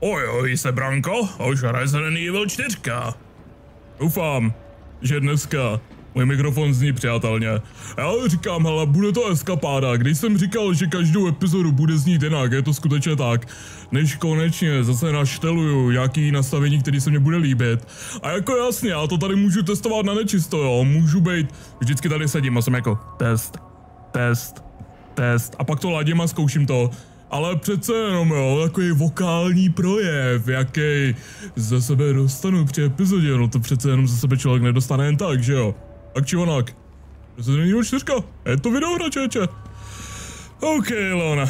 Oj, oj, se Branko, už Resident Evil 4. Doufám, že dneska můj mikrofon zní přátelně. Já říkám, hele, bude to eskapáda. Když jsem říkal, že každou epizodu bude znít jinak, je to skutečně tak. Než konečně zase našteluju nějaký nastavení, který se mně bude líbit. A jako jasně, já to tady můžu testovat na nečisto, jo. Můžu být, vždycky tady sedím a jsem jako test, test, test. A pak to ladím a zkouším to. Ale přece jenom jo, takový vokální projev, jaký ze sebe dostanu při epizodě, no to přece jenom ze sebe člověk nedostane jen tak, že jo? Tak či onak. Resident Evil 4, je to videohra, čeče. OK, Leona.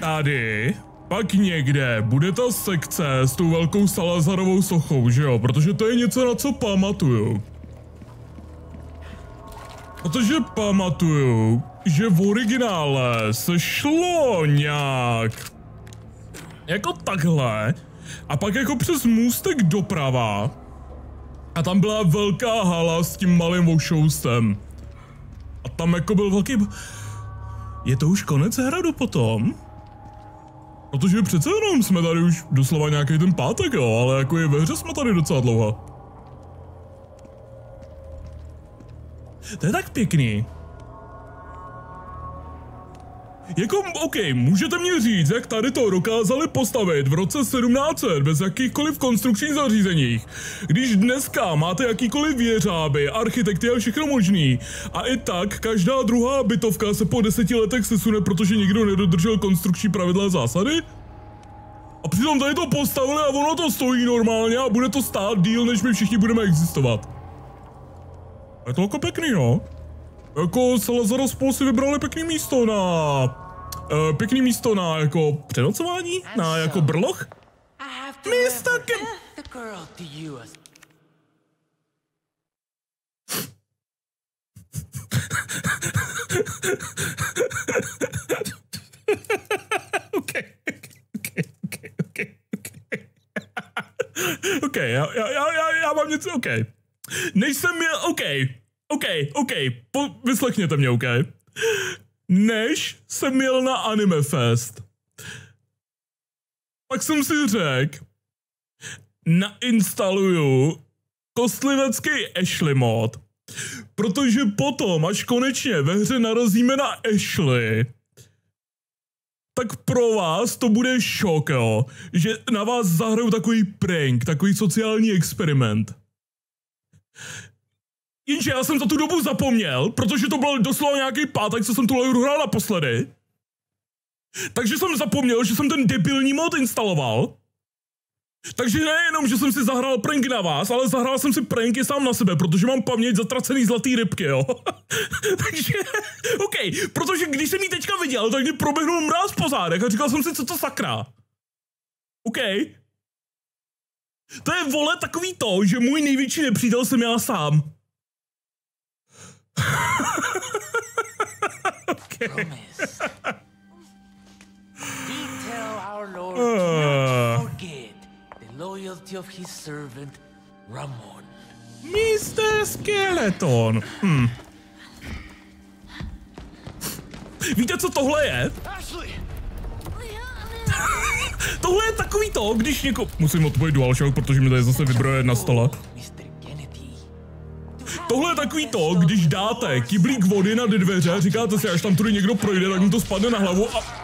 Tady, pak někde bude ta sekce s tou velkou Salazarovou sochou, že jo? Protože to je něco, na co pamatuju. Protože pamatuju, že v originále se šlo nějak jako takhle a pak jako přes můstek doprava a tam byla velká hala s tím malým vošoustem. A tam jako byl velký... Je to už konec hradu potom? Protože přece jenom jsme tady už doslova nějaký ten pátek, jo, ale jako je ve hře jsme tady docela dlouho. To je tak pěkný. Jako, OK, můžete mě říct, jak tady to dokázali postavit v roce 1700 bez jakýchkoliv konstrukčních zařízeních, když dneska máte jakýkoliv věřáby, architekty a všechno možný, a i tak každá druhá bytovka se po deseti letech sesune, protože nikdo nedodržel konstrukční pravidla a zásady? A přitom tady to postavili a ono to stojí normálně a bude to stát díl, než my všichni budeme existovat. Je to jako pěkný, no. Jako Salazar spolu si vybrali pěkný místo na... Uh, pěkný místo na jako přenocování? Na jako brloch? Místo ke... okay, okay, okay, okay, okay. OK, já, já, já, já mám něco, OK. Než jsem měl, OK, OK, OK, po, vyslechněte mě, OK. Než jsem měl na Anime Fest, pak jsem si řekl, nainstaluju kostlivecký Ashley mod, protože potom, až konečně ve hře narazíme na Ashley, tak pro vás to bude šok, jo, že na vás zahraju takový prank, takový sociální experiment. Jenže já jsem za tu dobu zapomněl, protože to byl doslova nějaký pátek, co jsem tu hru hrál naposledy. Takže jsem zapomněl, že jsem ten debilní mod instaloval. Takže nejenom, že jsem si zahrál prank na vás, ale zahrál jsem si pranky sám na sebe, protože mám paměť zatracený zlatý rybky, jo. Takže, OK, protože když jsem ji teďka viděl, tak mě proběhnul mráz po zádech a říkal jsem si, co to sakra. OK. To je vole takový to, že můj největší nepřítel jsem já sám. Okay. Promise. Tell our Lord not to forget the loyalty of his servant Ramon. Mr. Skeleton. Hm. Víte, co tohle je? tohle je takový to, když něko... Musím odpojit DualShock, protože mi tady zase vybroje na stole. Tohle je takový to, když dáte kyblík vody na dveře říkáte si, až tam tudy někdo projde, tak mu to spadne na hlavu a...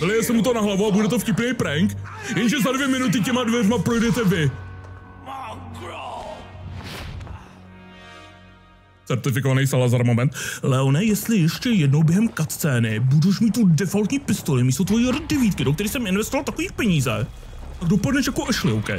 Vylije se mu to na hlavu a bude to vtipný prank, jenže za dvě minuty těma dveřma projdete vy. Certifikovaný Salazar moment. Leone, jestli ještě jednou během cutscény budeš mít tu defaultní pistoli místo tvojí R9, do které jsem investoval takových peníze, tak dopadneš jako Ashley, OK?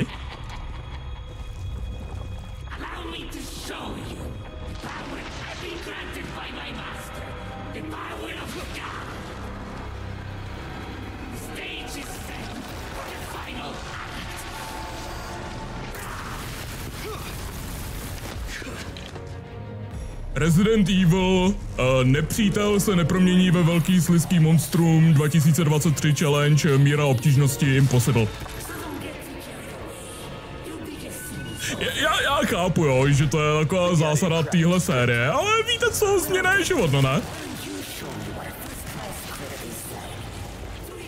Resident Evil, uh, nepřítel se nepromění ve velký slizký monstrum 2023 challenge míra obtížnosti Impossible. Já, já, já chápu, jo, že to je taková zásada téhle série, ale víte co, změna je život, no ne?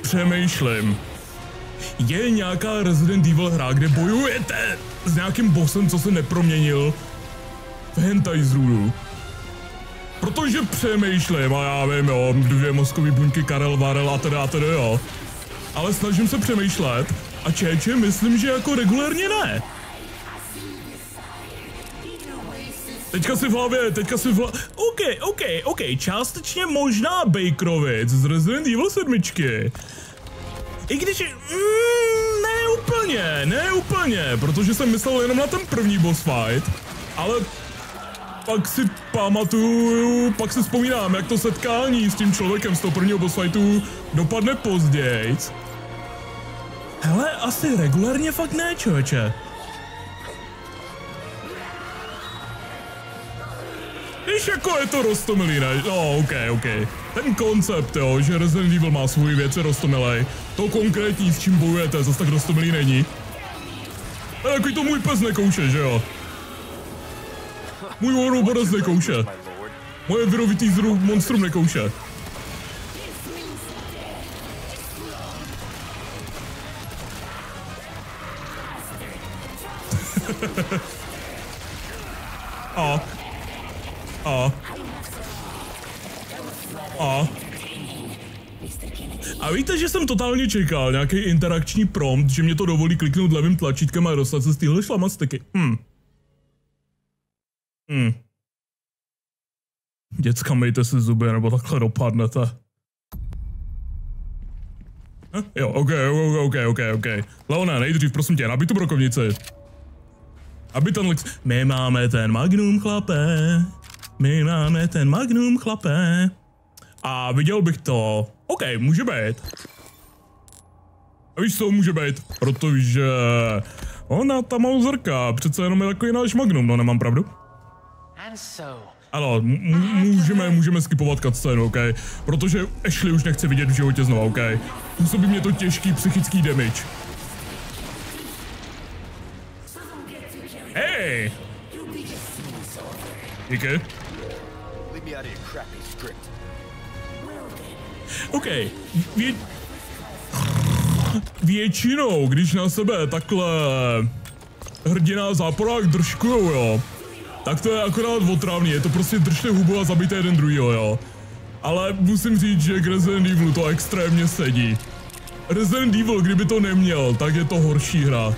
Přemýšlím. je nějaká Resident Evil hra, kde bojujete s nějakým bossem, co se neproměnil v hentai zrůdu. Protože přemýšlím, a já vím, jo, dvě mozkové buňky, Karel, Varel a teda a teda, jo. Ale snažím se přemýšlet a čeče myslím, že jako regulérně ne. Teďka si v hlavě, teďka si v hlavě, OK, OK, OK, částečně možná Bakerovic z Resident Evil 7. I když, mm, ne úplně, ne úplně, protože jsem myslel jenom na ten první boss fight, ale pak si pamatuju, pak si vzpomínám, jak to setkání s tím člověkem z toho prvního boss fightu dopadne později. Hele, asi regulárně fakt ne, člověče. Víš, jako je to rostomilý, ne? No, ok, ok. Ten koncept, jo, že Resident Evil má svůj věc rostomilej, to konkrétní, s čím bojujete, zase tak rostomilý není. A takový to můj pes nekouše, že jo? Můj Ouroboros nekouše. Moje vyrovitý zru monstrum nekouše. A. A. A. A víte, že jsem totálně čekal nějaký interakční prompt, že mě to dovolí kliknout levým tlačítkem a dostat se z téhle šlamastiky. Hm. Hm. Děcka, mejte si zuby, nebo takhle dopadnete. Hm? Jo, ok, ok, ok, ok, ok. Leone, nejdřív, prosím tě, nabij tu brokovnici. Aby ten Lex... My máme ten Magnum, chlape. My máme ten Magnum, chlape. A viděl bych to. OK, může být. A víš co, může být, protože ona ta Mauserka přece jenom je takový náš Magnum, no nemám pravdu? Ano, můžeme, můžeme skipovat cutscénu, OK? Protože Ashley už nechce vidět v životě znova, OK? Působí mě to těžký psychický damage. Hej! Díky. OK. Vě... Většinou, když na sebe takhle hrdina záporák držkujou, jo, tak to je akorát otravný, je to prostě držte hubu a zabijte jeden druhýho, jo. Ale musím říct, že k Resident Evilu to extrémně sedí. Resident Evil, kdyby to neměl, tak je to horší hra.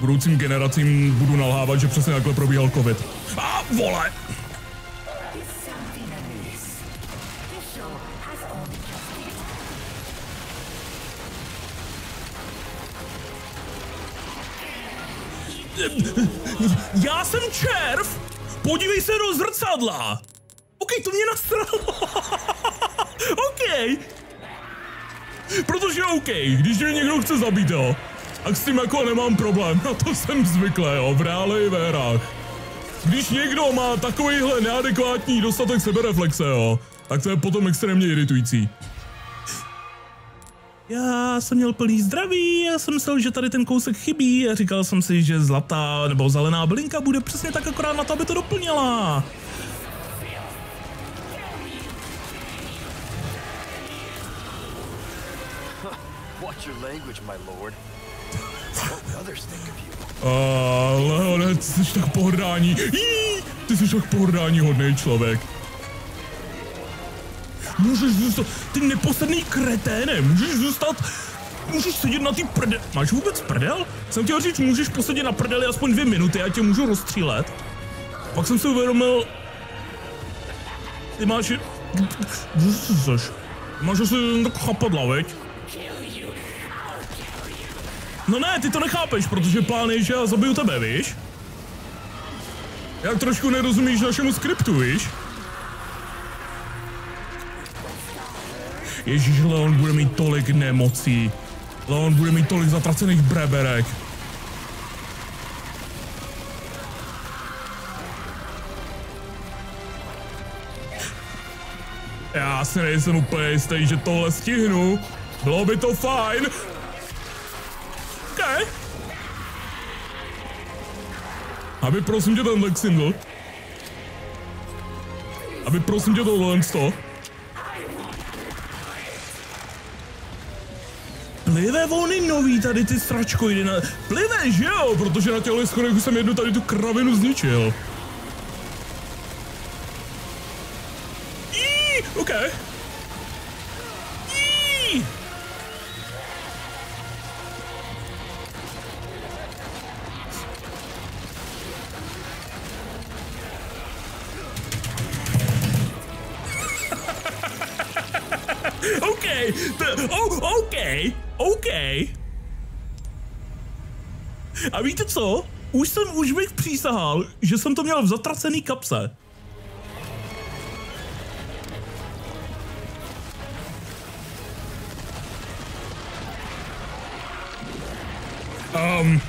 Budoucím generacím budu nalhávat, že přesně takhle probíhal covid. A vole! Já jsem červ! Podívej se do zrcadla! OK, to mě nastralo. OK. Protože OK, když mě někdo chce zabít, jo, tak s tím jako nemám problém, na to jsem zvyklý, jo, v reále i hrách. Když někdo má takovýhle neadekvátní dostatek sebereflexe, jo, tak to je potom extrémně iritující. Já jsem měl plný zdraví, já jsem myslel, že tady ten kousek chybí a říkal jsem si, že zlatá nebo zelená bylinka bude přesně tak akorát na to, aby to doplnila. You? Ale ty jsi tak pohrdání. Jí, ty jsi tak pohrdání hodný člověk. Můžeš zůstat, ty neposledný kreténe, můžeš zůstat, můžeš sedět na ty prdel. Máš vůbec prdel? Jsem chtěl říct, můžeš posedět na prdeli aspoň dvě minuty, já tě můžu rozstřílet. Pak jsem si uvědomil, ty máš, kde jsi? Máš asi tak chapadla, veď? No ne, ty to nechápeš, protože plán je, že já zabiju tebe, víš? Jak trošku nerozumíš našemu skriptu, víš? Ježíš, Leon bude mít tolik nemocí. Leon bude mít tolik zatracených breberek. Já si nejsem úplně jistý, že tohle stihnu. Bylo by to fajn. OK. Aby prosím tě ten Lexindl. Aby prosím tě tohle to. Plive vony nový tady ty sračkoidy na... Plive, že jo? Protože na těchto schodech jsem jednu tady tu kravinu zničil. Jí, OK. A víte co? Už jsem, už bych přísahal, že jsem to měl v zatracený kapse. Um,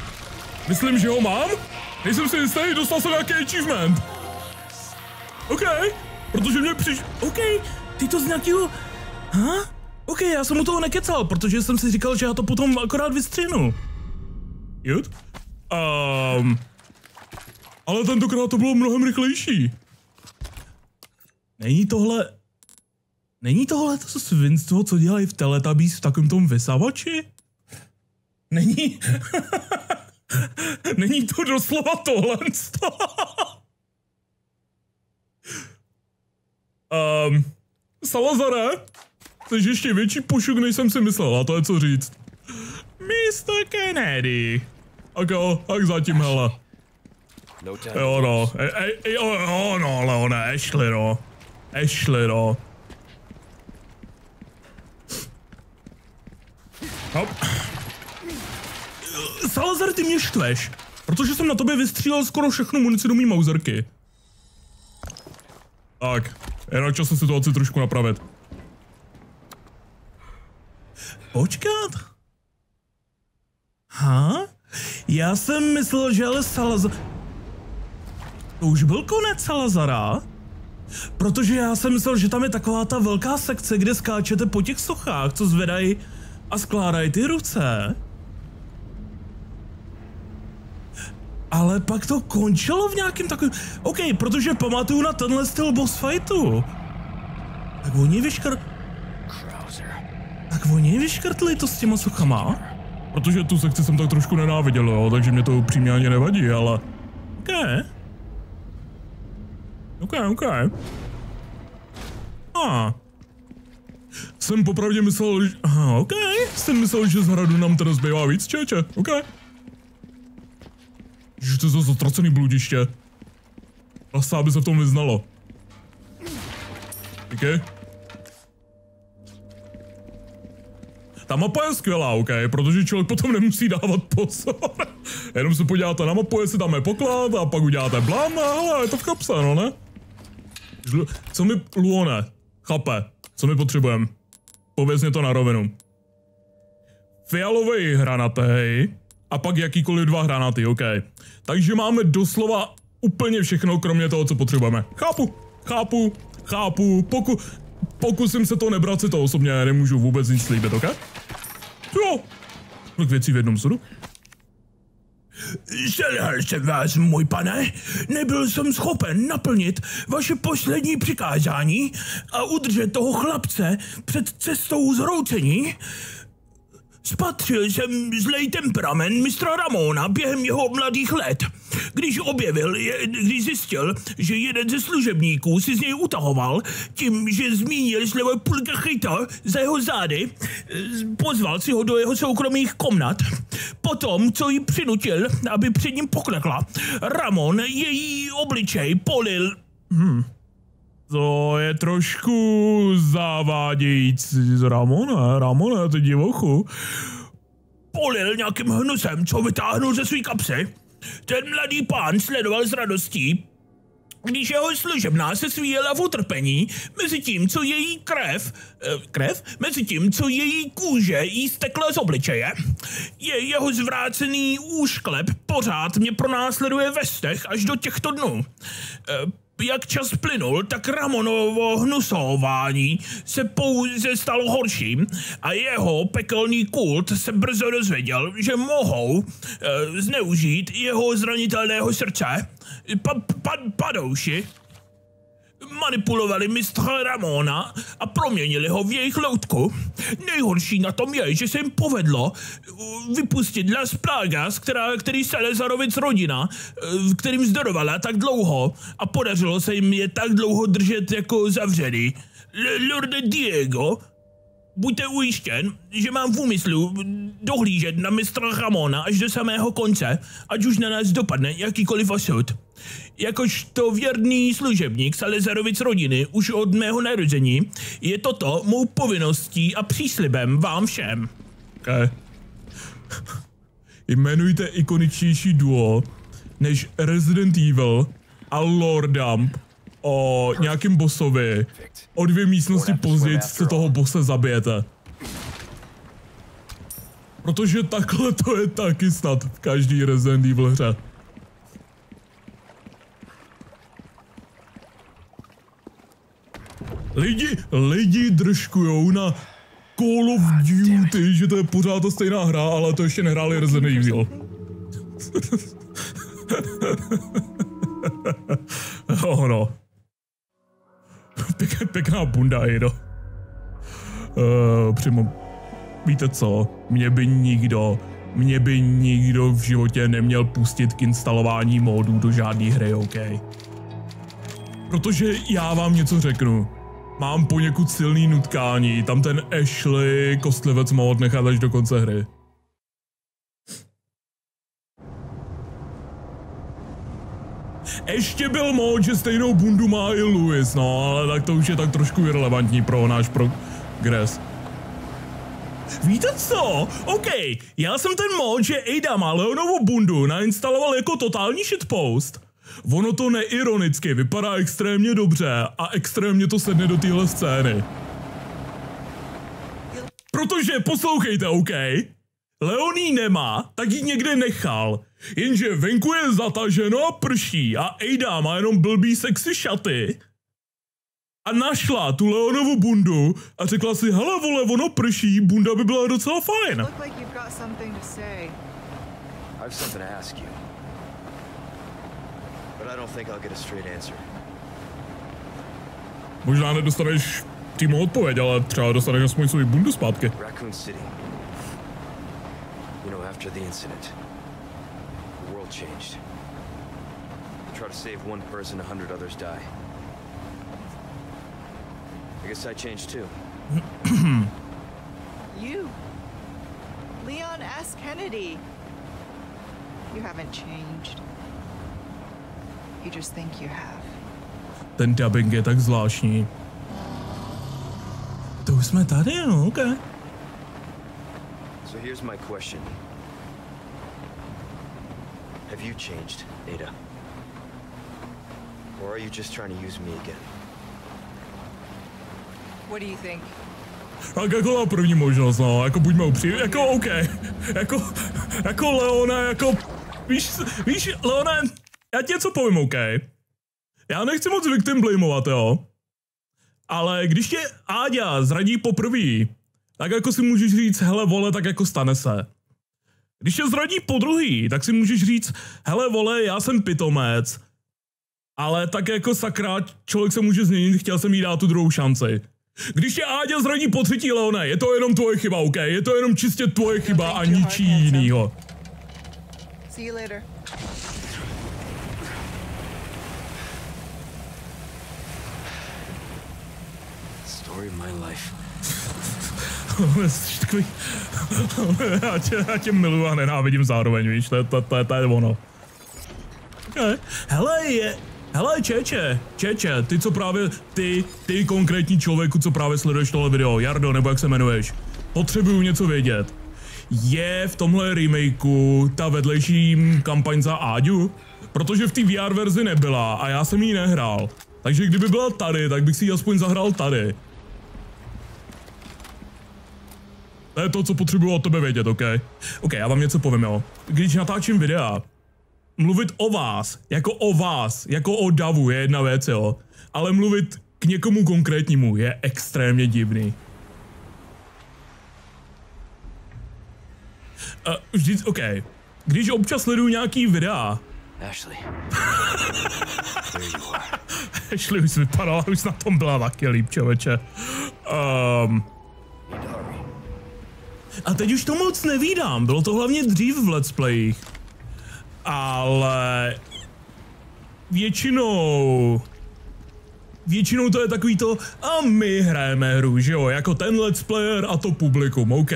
myslím, že ho mám? Nejsem si jistý, dostal jsem nějaký achievement. OK, protože mě přiš... OK, ty to z nějakého... Ha? OK, já jsem u toho nekecal, protože jsem si říkal, že já to potom akorát vystřihnu. Jut? Um, ale tentokrát to bylo mnohem rychlejší. Není tohle... Není tohle to svinstvo, co dělají v Teletubbies v takovém tom vysavači? Není... Není to doslova tohle. um, Salazare, jsi ještě větší pušuk, než jsem si myslel, a to je co říct. Mr. Kennedy. Tak jo, tak zatím, hele. No. Jo no, e, e, jo, jo no, Leone, Ashley no. Ashley no. Hop. Salazar, ty mě štveš, protože jsem na tobě vystřílel skoro všechnu munici do mý mauzerky. Tak, je na čase situaci trošku napravit. Počkat. Ha? Já jsem myslel, že ale Salazar... To už byl konec Salazara? Protože já jsem myslel, že tam je taková ta velká sekce, kde skáčete po těch sochách, co zvedají a skládají ty ruce. Ale pak to končilo v nějakém takovém... OK, protože pamatuju na tenhle styl boss fightu. Tak oni vyškr... Tak oni vyškrtli to s těma sochama? Protože tu sekci jsem tak trošku nenáviděl, jo, takže mě to upřímně ani nevadí, ale... OK. OK, OK. A. Jsem popravdě myslel, že... Aha, OK. Jsem myslel, že z hradu nám teda zbývá víc, čeče. OK. Že to je za zatracený bludiště. Asi aby se v tom vyznalo. OK. Ta mapa je skvělá, OK, protože člověk potom nemusí dávat pozor. Jenom se podíváte na mapu, jestli tam je poklad a pak uděláte blam a hele, je to v kapse, no ne? Co mi Luone, chape, co my potřebujeme? Pověz mě to na rovinu. Fialový hranatej a pak jakýkoliv dva hranaty, OK. Takže máme doslova úplně všechno, kromě toho, co potřebujeme. Chápu, chápu, chápu, poku, pokusím se to nebrat si to osobně, nemůžu vůbec nic slíbit, OK? Jo, tolik věcí v jednom sudu. Selhal jsem vás, můj pane. Nebyl jsem schopen naplnit vaše poslední přikázání a udržet toho chlapce před cestou zhroucení. Spatřil jsem zlej temperament mistra Ramona během jeho mladých let, když objevil, je, když zjistil, že jeden ze služebníků si z něj utahoval tím, že zmínil slovo pulkachita za jeho zády, pozval si ho do jeho soukromých komnat. Potom, co ji přinutil, aby před ním poklekla, Ramon její obličej polil to je trošku zavádějící. Ramone, Ramone, ty divochu. Polil nějakým hnusem, co vytáhnul ze své kapsy. Ten mladý pán sledoval s radostí, když jeho služebná se svíjela v utrpení, mezi tím, co její krev, eh, krev, mezi tím, co její kůže jí stekla z obličeje, je jeho zvrácený úšklep pořád mě pronásleduje ve stech až do těchto dnů. Jak čas plynul, tak Ramonovo hnusování se pouze stalo horším a jeho pekelný kult se brzo dozvěděl, že mohou e, zneužít jeho zranitelného srdce, pa, pa, padouši, Manipulovali mistra Ramona a proměnili ho v jejich loutku. Nejhorší na tom je, že se jim povedlo uh, vypustit Las Plagas, která, který Salezarovic rodina, uh, kterým zdorovala tak dlouho a podařilo se jim je tak dlouho držet jako zavřený. L- Lorde Diego, buďte ujištěn, že mám v úmyslu dohlížet na mistra Ramona až do samého konce, ať už na nás dopadne jakýkoliv osud. Jakožto věrný služebník Salezarovic rodiny už od mého narození je toto mou povinností a příslibem vám všem. Okay. Jmenujte ikoničtější duo než Resident Evil a Lord Dump o nějakým bossovi. O dvě místnosti později se toho bose zabijete. Protože takhle to je taky snad v každý Resident Evil hře. Lidi, lidi držkujou na Call of Duty, že to je pořád ta stejná hra, ale to ještě nehráli Resident Evil. oh no. Pěk, pěkná bunda, Jido. Uh, přímo, víte co, mě by nikdo, mě by nikdo v životě neměl pustit k instalování módů do žádné hry, OK? Protože já vám něco řeknu. Mám poněkud silný nutkání, tam ten Ashley kostlivec má odnechat až do konce hry. Ještě byl mod, že stejnou bundu má i Louis, no, ale tak to už je tak trošku irrelevantní pro náš progres. Víte co? OK, já jsem ten mod, že Ada má Leonovu bundu nainstaloval jako totální shitpost. Ono to neironicky vypadá extrémně dobře a extrémně to sedne do téhle scény. Protože poslouchejte, OK? Leoný nemá, tak ji někde nechal. Jenže venku je zataženo a prší a Ada má jenom blbý sexy šaty. A našla tu Leonovu bundu a řekla si, hele vole, ono prší, bunda by byla docela fajn. Look like you've got something to say. I have something to ask you. But I don't think I'll get a straight answer. Možná nedostaneš přímo odpověď, ale třeba dostaneš aspoň svůj bundu zpátky. Raccoon City. You know, after the incident, the world changed. You try to save one person, a hundred others die. I guess I changed too. You. Leon S. Kennedy. You haven't changed. Ten dubbing je tak zvláštní. To už jsme tady, no, ok. So here's my question. Have you changed, Ada? Or are you just trying to use me again? What do you think? Tak jako na první možnost, no, jako buďme upřímní, jako OK, jako, jako Leona, jako, víš, víš, Leona, já ti něco povím, OK? Já nechci moc victim blameovat, jo? Ale když tě Áďa zradí poprvé, tak jako si můžeš říct, hele vole, tak jako stane se. Když tě zradí po druhý, tak si můžeš říct, hele vole, já jsem pitomec, ale tak jako sakra, člověk se může změnit, chtěl jsem jí dát tu druhou šanci. Když tě Áďa zradí po třetí, Leone, je to jenom tvoje chyba, OK? Je to jenom čistě tvoje chyba a ničí jinýho. See you later. Story of my life. Já, tě, já tě miluju a nenávidím zároveň, víš, to, to, to, to je ono. Okay. Hele, je, hele, Čeče, Čeče, ty co právě, ty, ty konkrétní člověku, co právě sleduješ tohle video, Jardo, nebo jak se jmenuješ, potřebuju něco vědět. Je v tomhle remakeu ta vedlejší kampaň za Áďu? Protože v té VR verzi nebyla a já jsem ji nehrál. Takže kdyby byla tady, tak bych si ji aspoň zahrál tady. To je to, co potřebuji od tebe vědět, OK? OK, já vám něco povím, jo. Když natáčím videa, mluvit o vás, jako o vás, jako o davu je jedna věc, jo. Ale mluvit k někomu konkrétnímu je extrémně divný. Uh, vždyť, OK. Když občas sleduju nějaký videa, Ashley. Ashley už vypadala, už na tom byla taky líp, člověče. Um, a teď už to moc nevídám, bylo to hlavně dřív v let's playích. Ale většinou většinou to je takový to, a my hrajeme hru, že jo, jako ten let's player a to publikum, OK.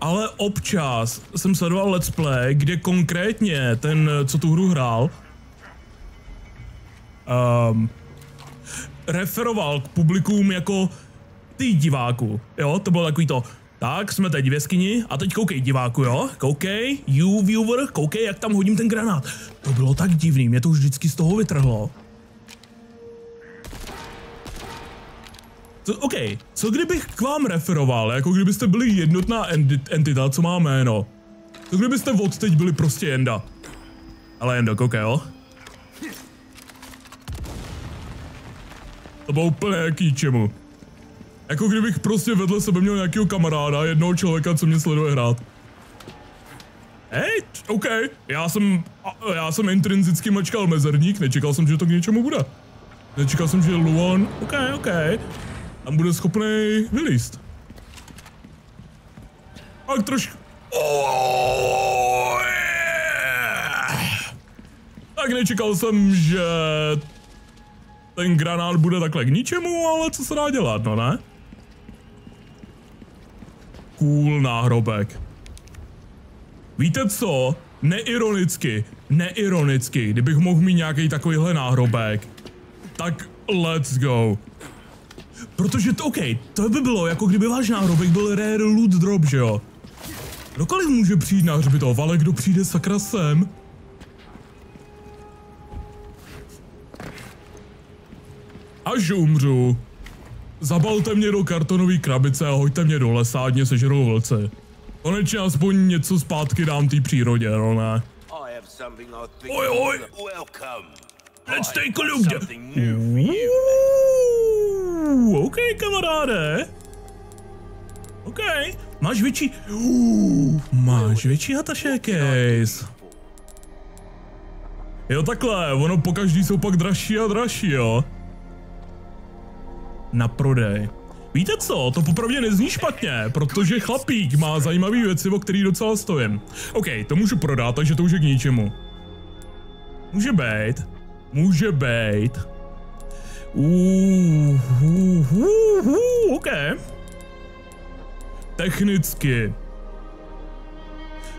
Ale občas jsem sledoval let's play, kde konkrétně ten, co tu hru hrál, um, referoval k publikům jako ty diváku, jo, to bylo takový to, tak, jsme teď v jeskyni a teď koukej diváku, jo? Koukej, you viewer, koukej, jak tam hodím ten granát. To bylo tak divný, mě to už vždycky z toho vytrhlo. Co, OK, co kdybych k vám referoval, jako kdybyste byli jednotná entita, co má jméno? Co kdybyste od teď byli prostě Jenda? Ale Jendo, koukej, jo? To bylo úplně k ničemu. Jako kdybych prostě vedle sebe měl nějakého kamaráda, jednoho člověka, co mě sleduje hrát. Hej, OK, já jsem, já jsem intrinzicky mačkal mezerník, nečekal jsem, že to k něčemu bude. Nečekal jsem, že Luan, OK, OK, tam bude schopný vylíst. Tak trošku... Oh, yeah. Tak nečekal jsem, že ten granát bude takhle k ničemu, ale co se dá dělat, no ne? Cool náhrobek. Víte co? Neironicky, neironicky, kdybych mohl mít nějaký takovýhle náhrobek, tak let's go. Protože to, OK, to by bylo, jako kdyby váš náhrobek byl rare loot drop, že jo? Kdokoliv může přijít na hřbitov, ale kdo přijde sakra sem? Až umřu, zabalte mě do kartonové krabice a hoďte mě do lesa, ať mě sežerou vlci. Konečně aspoň něco zpátky dám té přírodě, no ne? Oj, oj! Let's take a look! Uuuu, OK, kamaráde. OK, máš větší... Máš větší hataše case. Jo takhle, ono po každý jsou pak dražší a dražší, jo na prodej. Víte co, to popravdě nezní špatně, protože chlapík má zajímavé věci, o který docela stojím. OK, to můžu prodat, takže to už je k ničemu. Může být. Může být. Uh, OK. Technicky.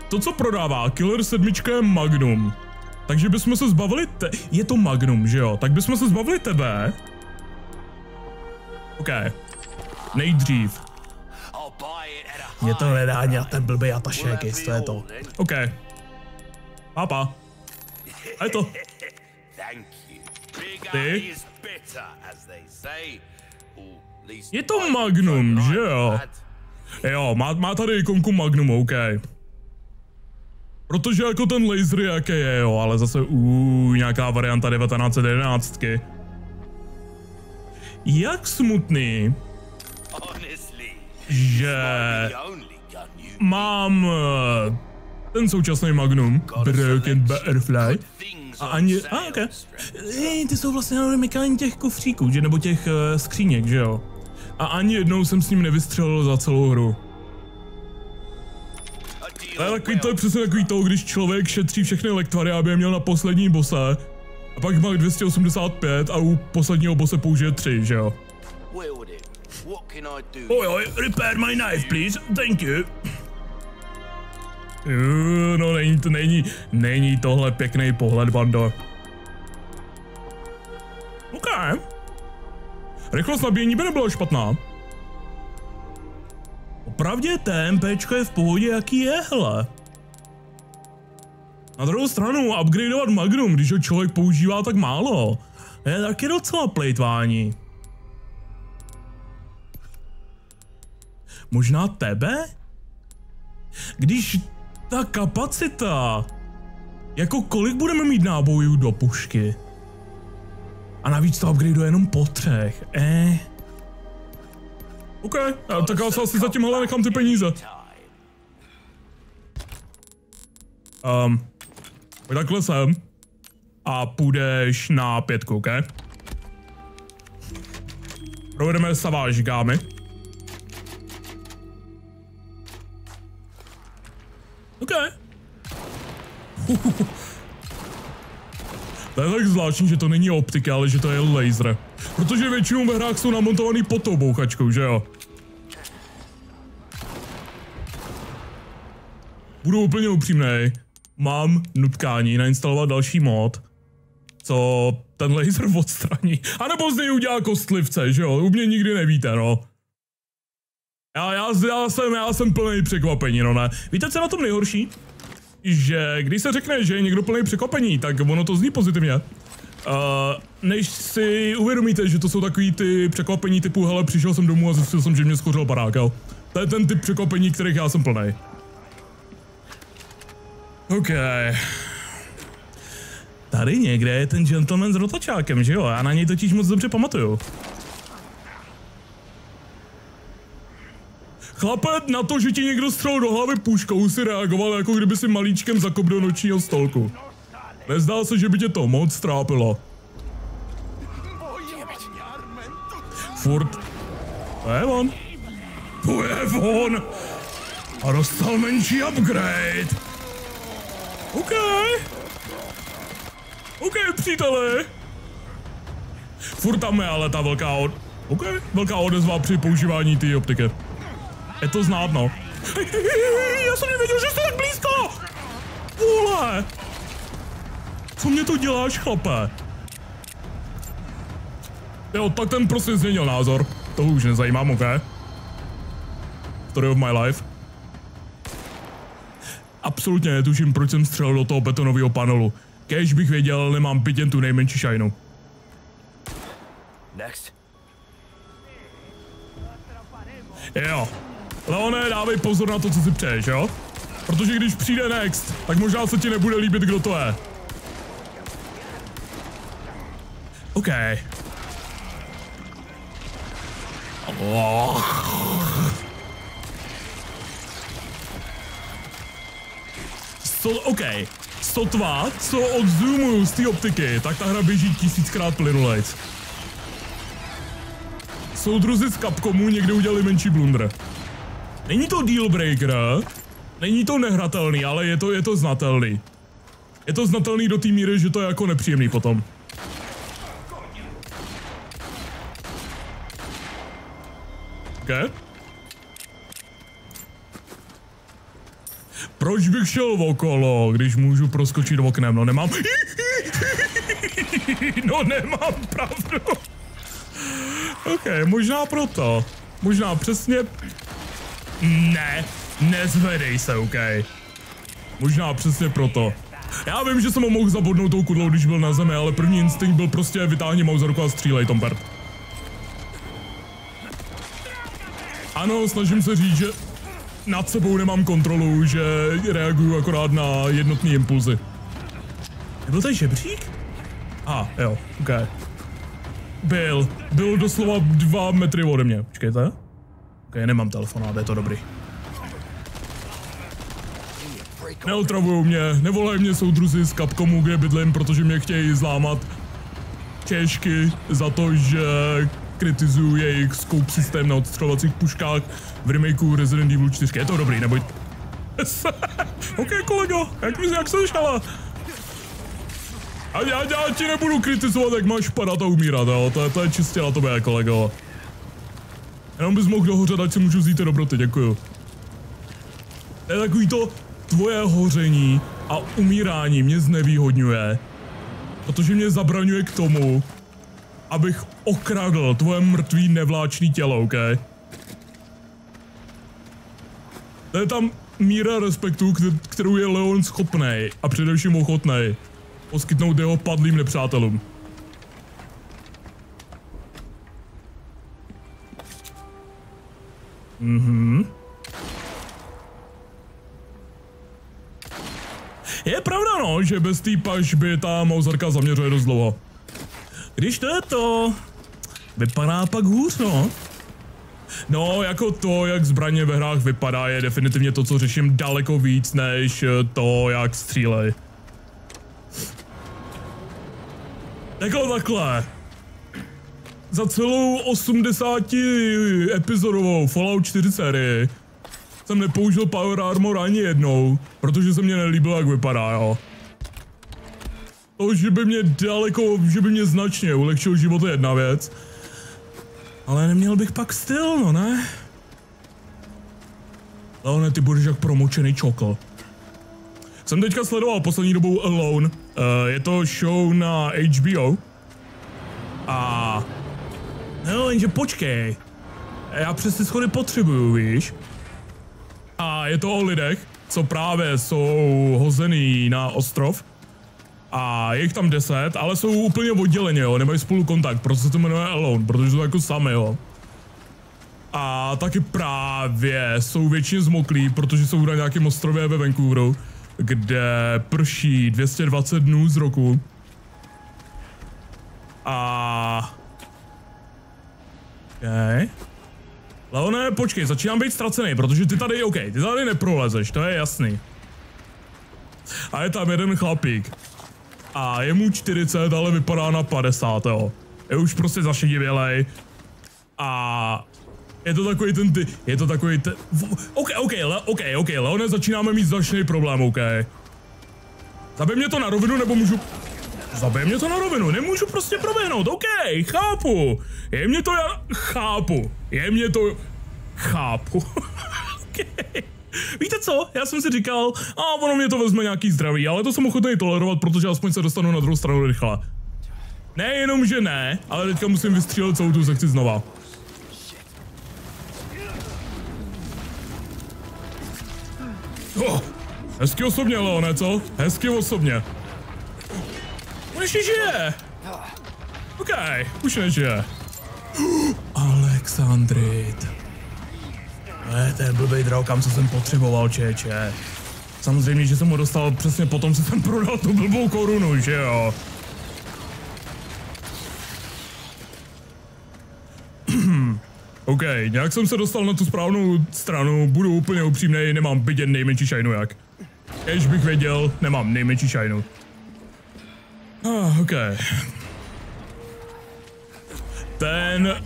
To, co prodává Killer 7 je Magnum. Takže bychom se zbavili te... Je to Magnum, že jo? Tak bychom se zbavili tebe. OK. Nejdřív. Je to hledání a ten blbý atašek, to je to. OK. Papa. A je to. Ty? Je to Magnum, že jo? Jo, má, má tady ikonku Magnum, OK. Protože jako ten laser jaký je, jo, ale zase uh, nějaká varianta 1911. Jak smutný, že mám eh, ten současný Magnum, Broken Butterfly, a ani, a ah, okay. Ej, ty jsou vlastně jenom mykání těch kufříků, že, nebo těch uh, skříněk, že jo. A ani jednou jsem s ním nevystřelil za celou hru. Je takový, to je přesně takový to, když člověk šetří všechny lektvary, aby je měl na poslední bose, a pak má 285 a u posledního bose použije 3, že jo? Oj, oj, repair my knife, please. Thank you. Uh, no není to, není, není tohle pěkný pohled, bando. OK. Rychlost nabíjení by nebyla špatná. Opravdě TMPčko je v pohodě, jaký je, hele. Na druhou stranu, upgradeovat Magnum, když ho člověk používá tak málo, je taky docela plejtvání. Možná tebe? Když ta kapacita... Jako kolik budeme mít nábojů do pušky? A navíc to upgrade jenom po třech, eh? OK, tak já se asi zatím hele nechám ty peníze. Um, Pojď takhle sem. A půjdeš na pětku, ok? Provedeme saváž gámy. OK. To je tak zvláštní, že to není optika, ale že to je laser. Protože většinou ve hrách jsou namontovaný pod tou bouchačkou, že jo? Budu úplně upřímný. Mám nutkání nainstalovat další mod, co ten laser odstraní. A nebo z něj udělá kostlivce, že jo? U mě nikdy nevíte, no. Já, já, já, jsem, já jsem plný překvapení, no ne. Víte, co je na tom nejhorší? Že když se řekne, že je někdo plný překvapení, tak ono to zní pozitivně. Uh, než si uvědomíte, že to jsou takový ty překvapení typu, hele, přišel jsem domů a zjistil jsem, že mě skořil barák, jo. To je ten typ překvapení, kterých já jsem plný. OK. Tady někde je ten gentleman s rotačákem, že jo? Já na něj totiž moc dobře pamatuju. Chlape, na to, že ti někdo střelil do hlavy puškou, si reagoval jako kdyby si malíčkem zakop do nočního stolku. Nezdá se, že by tě to moc trápilo. Furt. To je on. To je on. A dostal menší upgrade. OK. OK, příteli. Furt tam je ale ta velká od... OK, velká odezva při používání té optiky. Je to znát, no. Já jsem nevěděl, že jste tak blízko! Vole! Co mě to děláš, chlape? Jo, tak ten prostě změnil názor. To už nezajímám, ok? Story of my life. Absolutně netuším, proč jsem střelil do toho betonového panelu. Kež bych věděl, nemám pitěn tu nejmenší šajnu. Next. Jo. Leone, dávej pozor na to, co si přeješ, jo? Protože když přijde next, tak možná se ti nebude líbit, kdo to je. OK. Oh. So, OK. Sotva, co odzoomuju z té optiky, tak ta hra běží tisíckrát plynulejc. Soudruzi z Capcomu někde udělali menší blunder. Není to deal breaker, není to nehratelný, ale je to, je to znatelný. Je to znatelný do té míry, že to je jako nepříjemný potom. Okay. Proč bych šel okolo, když můžu proskočit oknem? No nemám... No nemám pravdu. OK, možná proto. Možná přesně... Ne, nezvedej se, OK. Možná přesně proto. Já vím, že jsem ho mohl zabodnout tou kudlou, když byl na zemi, ale první instinkt byl prostě vytáhni mauzerku a střílej, Tombert. Ano, snažím se říct, že nad sebou nemám kontrolu, že reaguju akorát na jednotný impulzy. Byl tady žebřík? A, ah, jo, ok. Byl. Byl doslova dva metry ode mě. Počkejte. Ok, nemám telefon, ale je to dobrý. Neotravujou mě, nevolají mě soudruzi z Capcomu, kde bydlím, protože mě chtějí zlámat češky za to, že kritizuju jejich scope systém na odstřelovacích puškách v remakeu Resident Evil 4. Je to dobrý, neboj. ok, kolego, jak, jak se šala? A já, já ti nebudu kritizovat, jak máš padat a umírat, jo? To, je, to je čistě na tobě, kolego. Jenom bys mohl dohořet, ať si můžu vzít ty dobroty, děkuju. To je takový to tvoje hoření a umírání mě znevýhodňuje, protože mě zabraňuje k tomu, abych okradl tvoje mrtvý nevláčný tělo, OK? To je tam míra respektu, kterou je Leon schopný a především ochotný poskytnout jeho padlým nepřátelům. Mhm. Je pravda no, že bez té pažby ta mauzerka zaměřuje dost dlouho. Když to je to, vypadá pak hůř no. No, jako to, jak zbraně ve hrách vypadá, je definitivně to, co řeším daleko víc, než to, jak střílej. Jako takhle. za celou 80 epizodovou Fallout 4 sérii jsem nepoužil Power Armor ani jednou, protože se mně nelíbilo, jak vypadá, jo. To, že by mě daleko, že by mě značně ulehčil život je jedna věc. Ale neměl bych pak styl, no ne? Leone, ty budeš jak promočený čokl. Jsem teďka sledoval poslední dobou Alone. Uh, je to show na HBO. A... No, jenže počkej. Já přes ty schody potřebuju, víš? A je to o lidech, co právě jsou hozený na ostrov. A je jich tam deset, ale jsou úplně odděleně, jo, nemají spolu kontakt, proto se to jmenuje Alone, protože jsou jako sami, jo. A taky právě jsou většině zmoklí, protože jsou na nějakém ostrově ve Vancouveru, kde prší 220 dnů z roku. A... Okay. Leone, počkej, začínám být ztracený, protože ty tady, OK, ty tady neprolezeš, to je jasný. A je tam jeden chlapík. A je mu 40, ale vypadá na 50, jo. Je už prostě zašedivělej. A je to takový ten ty, je to takový ten, OK, OK, le, OK, OK, Leone, začínáme mít značný problém, OK. Zabij mě to na rovinu, nebo můžu... Zabij mě to na rovinu, nemůžu prostě proběhnout, OK, chápu. Je mě to, já chápu. Je mě to, chápu. Víte co, já jsem si říkal, a ono mě to vezme nějaký zdraví, ale to jsem ochotný tolerovat, protože aspoň se dostanu na druhou stranu rychle. Ne jenom, že ne, ale teďka musím vystřílet celou tu sekci znova. Oh, hezky osobně, Leone, co? Hezky osobně. On ještě žije! OK, už nežije. Alexandrit. To je blbej draukam, co jsem potřeboval, čeče. Samozřejmě, že jsem ho dostal přesně potom, co jsem prodal tu blbou korunu, že jo? OK, nějak jsem se dostal na tu správnou stranu, budu úplně upřímný, nemám vidět nejmenší šajnu jak. Když bych věděl, nemám nejmenší šajnu. Ah, OK. Ten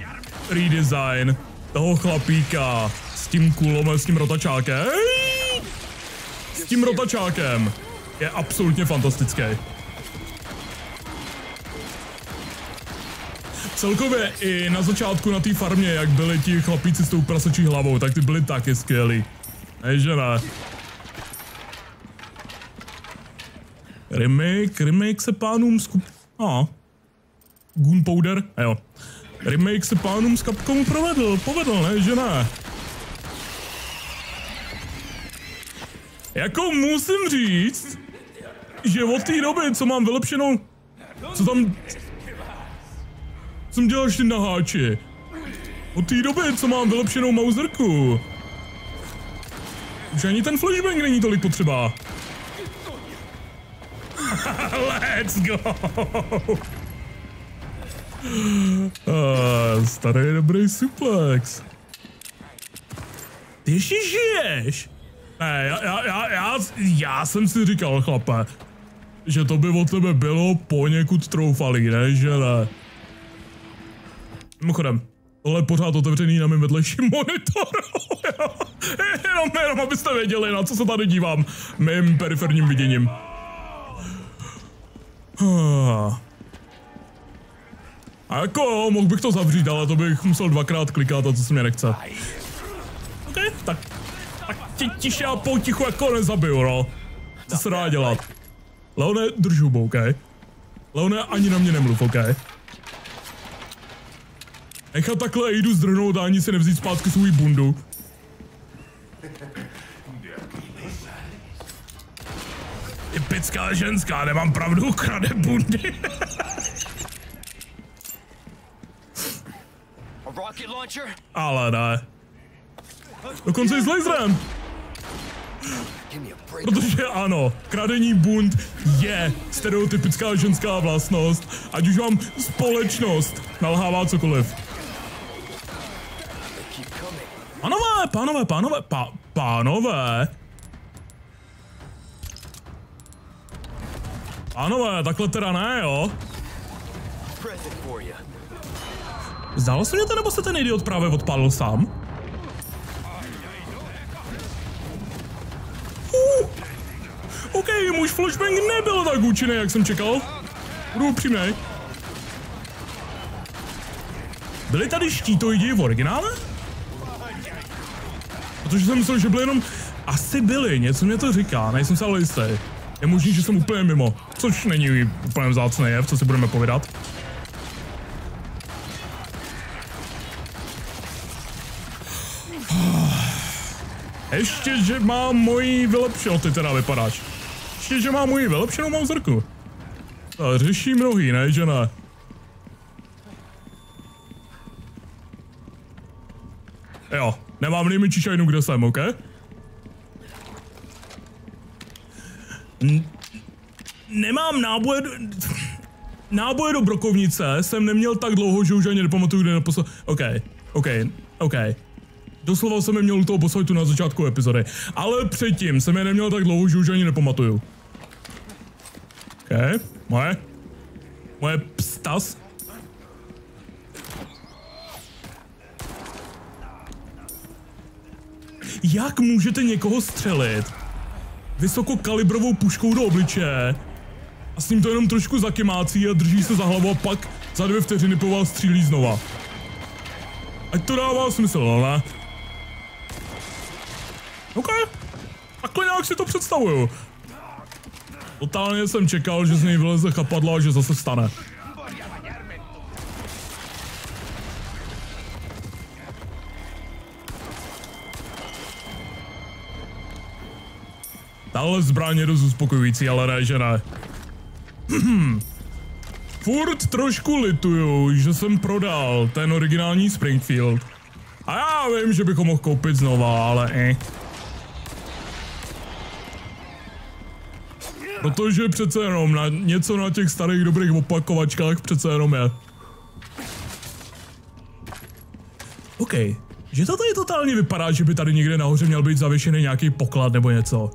redesign toho chlapíka s tím kulom, s tím rotačákem, s tím rotačákem je absolutně fantastický. Celkově i na začátku na té farmě, jak byli ti chlapíci s tou prasečí hlavou, tak ty byli taky skvělí. Ne, že ne. Remake, remake se pánům skup... A. Ah. Gunpowder? A jo. Remake se pánům s Capcomu provedl, povedl, ne, že ne? Jako musím říct, že od té doby, co mám vylepšenou... Co tam... Jsem dělal ty naháče. Od té doby, co mám vylepšenou Mauserku. Už ani ten flashbang není tolik potřeba. Let's go! Ah, starý dobrý suplex. Ty ještě žiješ? Ne, já, já, já, já, já jsem si říkal, chlape, že to by od tebe bylo poněkud troufalý, ne, že ne? Mimochodem, tohle je pořád otevřený na mém vedlejším monitoru, jenom, jenom abyste věděli, na co se tady dívám, mým periferním viděním. A jako jo, mohl bych to zavřít, ale to bych musel dvakrát klikat a to se mě nechce. OK, tak, ti, tiše a potichu jako nezabiju, no. Co se dá dělat? Leone, drž hubu, OK? Leone, ani na mě nemluv, OK? Nechat takhle jdu zdrhnout a ani si nevzít zpátky svůj bundu. Typická ženská, nemám pravdu, krade bundy. Ale ne. Dokonce i s laserem. Protože ano, kradení bund je stereotypická ženská vlastnost, ať už vám společnost nalhává cokoliv. Pánové, pánové, pánové, pá, pánové. Pánové, takhle teda ne, jo? Zdálo se mě to, nebo se ten idiot právě odpálil sám? Flashbang nebyl tak účinný, jak jsem čekal. Budu upřímnej. Byli tady štítoidi v originále? Protože jsem myslel, že byli jenom... Asi byli, něco mě to říká, nejsem se ale jistý. Je možný, že jsem úplně mimo, což není úplně vzácný jev, co si budeme povídat. Ještě, že mám moji vylepšenou, ty teda vypadáš. Ještě, že mám moji vylepšenou mauzerku. A řeší mnohý, ne, že ne? Jo, nemám nejmenší šajnu, kde jsem, OK? N- nemám náboje do... Náboje do brokovnice jsem neměl tak dlouho, že už ani nepamatuju, kde naposled... OK, OK, OK. Doslova jsem je měl u toho bossfightu na začátku epizody. Ale předtím jsem je neměl tak dlouho, že už ani nepamatuju. OK, moje. Moje pstas. Jak můžete někoho střelit vysokokalibrovou puškou do obličeje a s ním to jenom trošku zakymácí a drží se za hlavu a pak za dvě vteřiny po vás střílí znova? Ať to dává smysl, no ne? OK. Takhle nějak si to představuju. Totálně jsem čekal, že z něj vyleze chapadlo a že zase stane. Tahle zbraň je dost uspokojující, ale ne, že ne. Furt trošku lituju, že jsem prodal ten originální Springfield. A já vím, že bychom mohl koupit znova, ale eh. Protože přece jenom na něco na těch starých dobrých opakovačkách přece jenom je. OK, že to tady totálně vypadá, že by tady někde nahoře měl být zavěšený nějaký poklad nebo něco.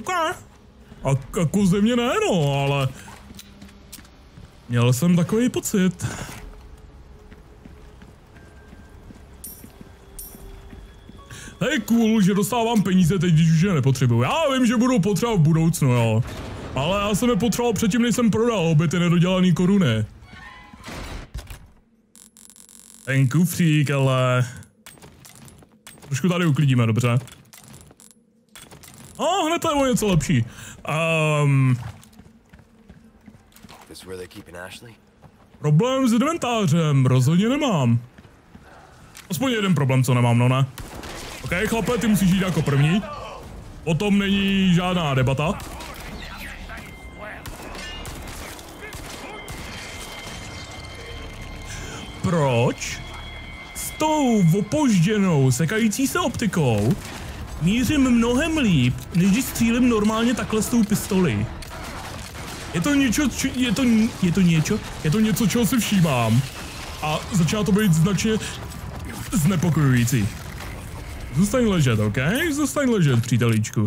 OK. A jako země ne, no, ale... Měl jsem takový pocit. Hej, cool, že dostávám peníze teď, když už je nepotřebuju. Já vím, že budu potřebovat v budoucnu, jo. Ale já jsem je potřeboval předtím, než jsem prodal obě ty nedodělaný koruny. Ten kufřík, ale... Trošku tady uklidíme, dobře. A oh, hned to je o něco lepší. Um, problém s inventářem rozhodně nemám. Aspoň jeden problém, co nemám, no ne? OK, chlape, ty musíš jít jako první. O tom není žádná debata. Proč? S tou opožděnou, sekající se optikou mířím mnohem líp, než když střílím normálně takhle s tou pistoli. Je to něco, je to, je to něco, je to něco, čeho si všímám. A začíná to být značně znepokojující. Zůstaň ležet, OK? Zůstaň ležet, přítelíčku.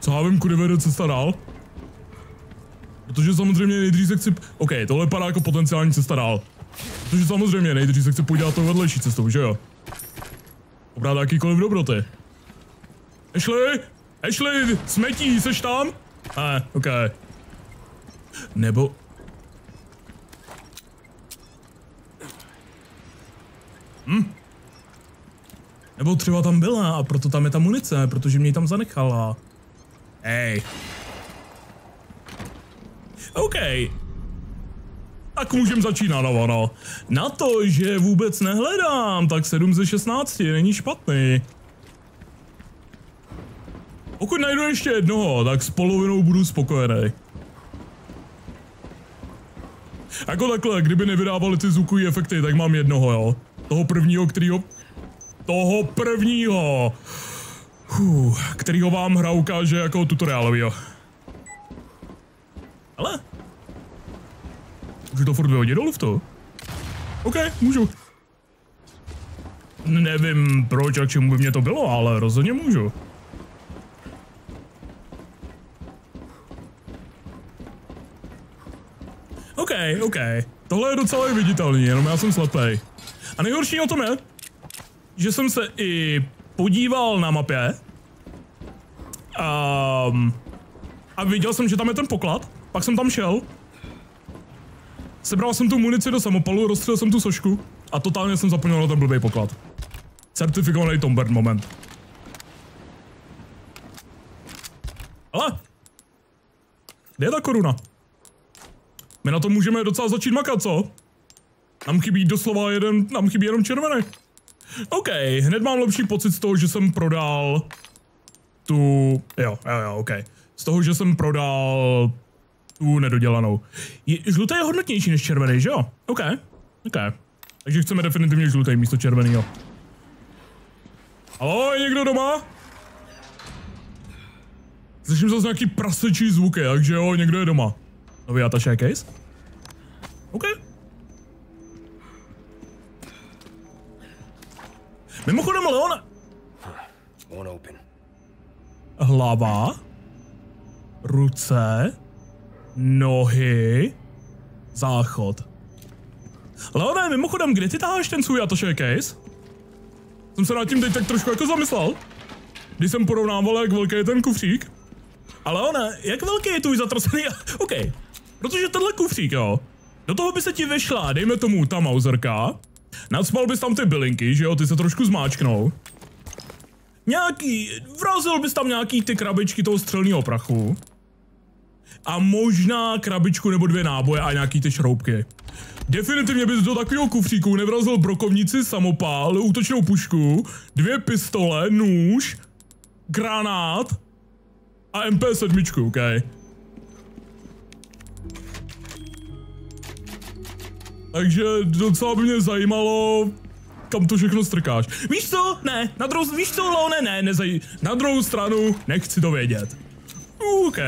Co já vím, kudy vede cesta dál? Protože samozřejmě nejdřív se chci... OK, tohle vypadá jako potenciální cesta dál. Protože samozřejmě nejdřív se chci podívat tou vedlejší cestou, že jo? Obrát jakýkoliv dobroty. Ashley! Ashley, smetí, seš tam? Ne, OK. Nebo... Hm? Nebo třeba tam byla a proto tam je ta munice, protože mě ji tam zanechala. Hej. OK. Tak můžem začínat, no, no. Na to, že vůbec nehledám, tak 7 ze 16 není špatný. Pokud najdu ještě jednoho, tak s polovinou budu spokojený. Jako takhle, kdyby nevydávali ty zvukový efekty, tak mám jednoho, jo. Toho prvního, kterýho... Toho prvního! Fuh, kterýho vám hra ukáže jako tutoriálovýho. Ale? Můžu to furt vyhodit do to? OK, můžu. Nevím proč a k čemu by mě to bylo, ale rozhodně můžu. OK, OK. Tohle je docela viditelný, jenom já jsem slepej. A nejhorší o tom je, že jsem se i podíval na mapě um, a viděl jsem, že tam je ten poklad, pak jsem tam šel, sebral jsem tu munici do samopalu, rozstřelil jsem tu sošku a totálně jsem zapomněl na ten blbý poklad. Certifikovaný Tom Bird moment. Ale, kde je ta koruna? My na to můžeme docela začít makat, co? Nám chybí doslova jeden, nám chybí jenom červený. OK, hned mám lepší pocit z toho, že jsem prodal tu, jo, jo, jo, OK. Z toho, že jsem prodal tu nedodělanou. Je, žlutý je hodnotnější než červený, že jo? OK, OK. Takže chceme definitivně žlutý místo červeného. Halo, je někdo doma? Slyším zase nějaký prasečí zvuky, takže jo, někdo je doma. Nový attaché case? OK. Mimochodem, open. hlava, ruce, nohy, záchod. Leone, mimochodem, kde ty taháš ten svůj attaché case? Jsem se nad tím teď tak trošku jako zamyslel. Když jsem porovnával, jak velký je ten kufřík. Ale Leone, jak velký je tvůj zatracený... OK, protože tenhle kufřík, jo, do toho by se ti vešla, dejme tomu, ta mauzerka, nacmal bys tam ty bylinky, že jo, ty se trošku zmáčknou. Nějaký, vrazil bys tam nějaký ty krabičky toho střelného prachu. A možná krabičku nebo dvě náboje a nějaký ty šroubky. Definitivně bys do takového kufříku nevrazil brokovnici, samopál, útočnou pušku, dvě pistole, nůž, granát a MP7, OK? Takže docela by mě zajímalo, kam to všechno strkáš. Víš co? Ne, na druhou, víš co, Leone, ne, nezaj... Na druhou stranu, nechci to vědět. OK.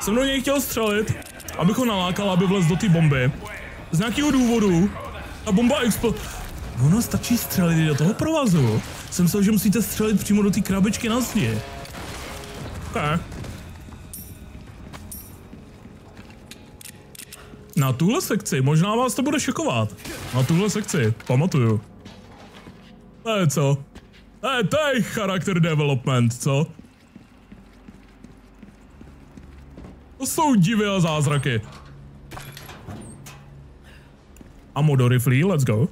Jsem do něj chtěl střelit, abych ho nalákal, aby vlez do té bomby. Z nějakého důvodu ta bomba expl... Ono stačí střelit do toho provazu. Jsem myslel, že musíte střelit přímo do té krabičky na zdi. OK. Na tuhle sekci, možná vás to bude šokovat. Na tuhle sekci, pamatuju. To je co? To je, to je charakter development, co? To jsou divy a zázraky. Amo do riflí, let's go.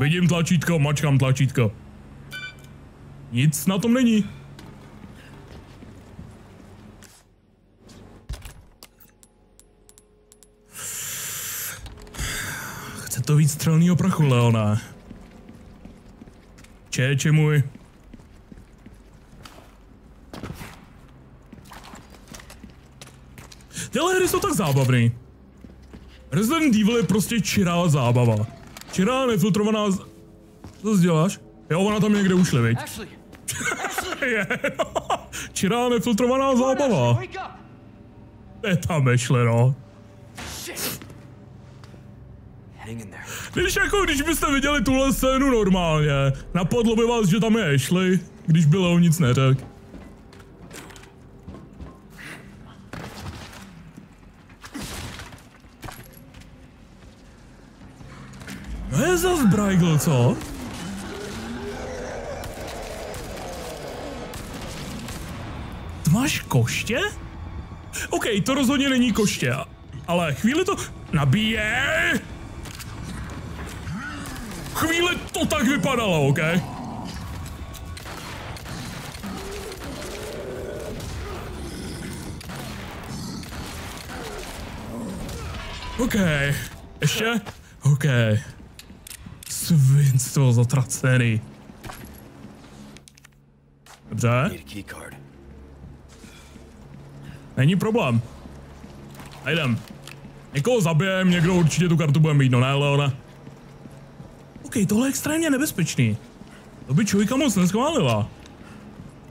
Vidím tlačítko, mačkám tlačítko. Nic na tom není. Chce to víc střelného prachu, Leona. Čeče můj. Tyhle hry jsou tak zábavný. Resident Evil je prostě čirá zábava. Čirá nefiltrovaná z... Co děláš? Jo, ona tam někde ušli, viď? Ashley, Je, čirá nefiltrovaná zábava. Je tam no. There. Když jako, když byste viděli tuhle scénu normálně, napadlo by vás, že tam je Ashley, když by Leo nic neřekl. To je zas Braigl, co? Máš koště? OK, to rozhodně není koště, ale chvíli to nabíje. Chvíli to tak vypadalo, OK? OK. Ještě? OK. Svinstvo zatracený. Dobře, není problém. Najdem. Někoho zabijem, někdo určitě tu kartu bude mít, no ne, Leona? OK, tohle je extrémně nebezpečný. To by Čojka moc neschválila.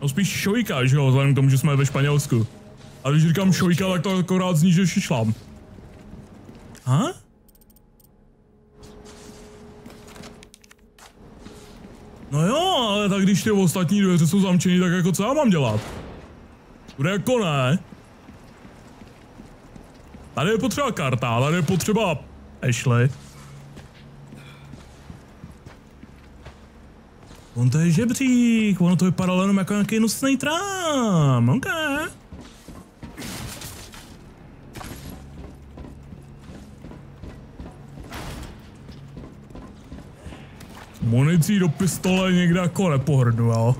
No spíš Šojka, že jo, vzhledem k tomu, že jsme ve Španělsku. A když říkám Šojka, tak to akorát zní, že šišlám. Ha? No jo, Ale tak když ty ostatní dveře jsou zamčený, tak jako co já mám dělat? Bude jako ne. Tady je potřeba karta, tady je potřeba Ashley. On to je žebřík, ono to vypadalo jenom jako nějaký nosný trám, ok. Municí do pistole někde jako nepohrdu, jo.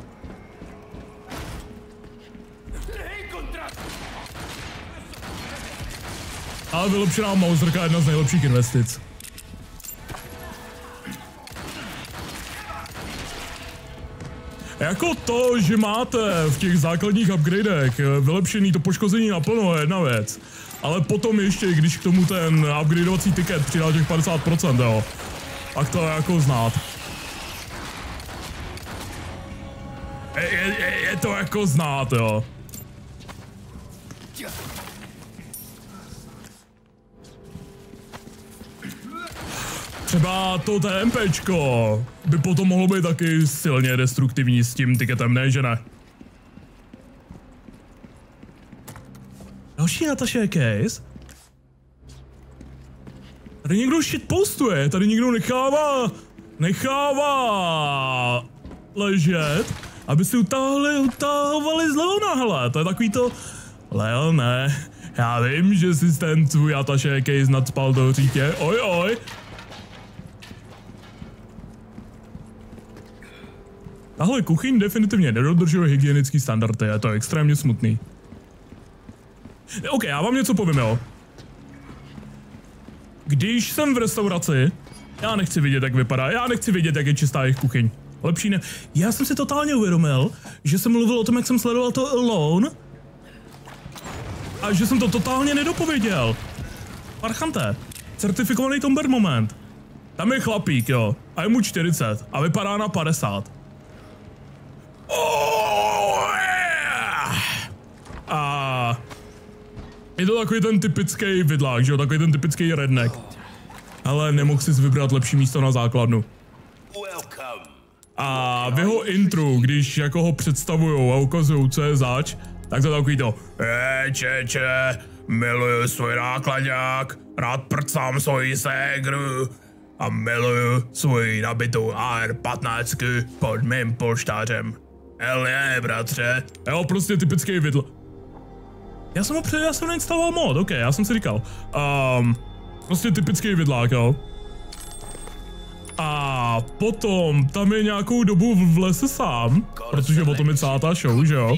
Ale vylepšená Mauserka je jedna z nejlepších investic. Jako to, že máte v těch základních upgradech eh, vylepšený to poškození naplno je jedna věc. Ale potom ještě, když k tomu ten upgradeovací tiket přidá těch 50%, jo. Tak to je jako znát. Je, je, je, je to jako znát, jo. Třeba to TMPčko by potom mohlo být taky silně destruktivní s tím tiketem, ne, že ne? Další Nataša case? Tady někdo shit postuje, tady někdo nechává, nechává ležet, aby si utáhli, utahovali z Leona, hele, to je takový to, Leon, ne, já vím, že si ten tvůj Ataše case nadspal do řítě, oj, oj, Tahle kuchyň definitivně nedodržuje hygienický standardy, je to extrémně smutný. OK, já vám něco povím, jo. Když jsem v restauraci, já nechci vidět, jak vypadá, já nechci vidět, jak je čistá jejich kuchyň. Lepší ne. Já jsem si totálně uvědomil, že jsem mluvil o tom, jak jsem sledoval to Alone a že jsem to totálně nedopověděl. Parchante, certifikovaný Tomber moment. Tam je chlapík, jo, a je mu 40 a vypadá na 50. A je to takový ten typický vidlák, že jo, takový ten typický redneck. Ale nemohl si vybrat lepší místo na základnu. A v jeho intru, když jako ho představujou a ukazují, co je zač, tak to takový to Ej, čeče, miluju svůj nákladňák, rád prcám svoji ségru a miluju svůj nabitou AR-15 pod mým polštářem. Hell je, bratře. Jo, prostě typický vidl. Já jsem ho před, já jsem neinstaloval mod, ok, já jsem si říkal. Um, prostě typický vidlák, jo. A potom tam je nějakou dobu v, v lese sám, protože o tom je celá ta show, že jo.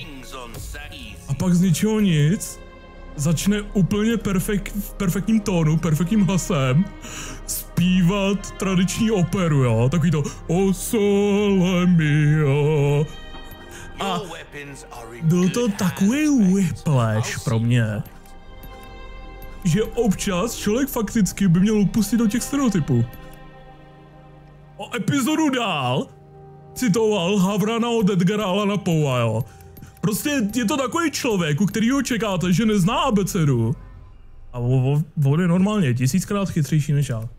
A pak z ničeho nic začne úplně perfekt, v perfektním tónu, perfektním hlasem zpívat tradiční operu, jo. Takový to O sole mio, a byl to takový whiplash pro mě, že občas člověk fakticky by měl upustit do těch stereotypů. O epizodu dál citoval Havrana od Edgara Alana Poua, jo. Prostě je to takový člověk, u kterého čekáte, že nezná abecedu. A on je normálně tisíckrát chytřejší než já.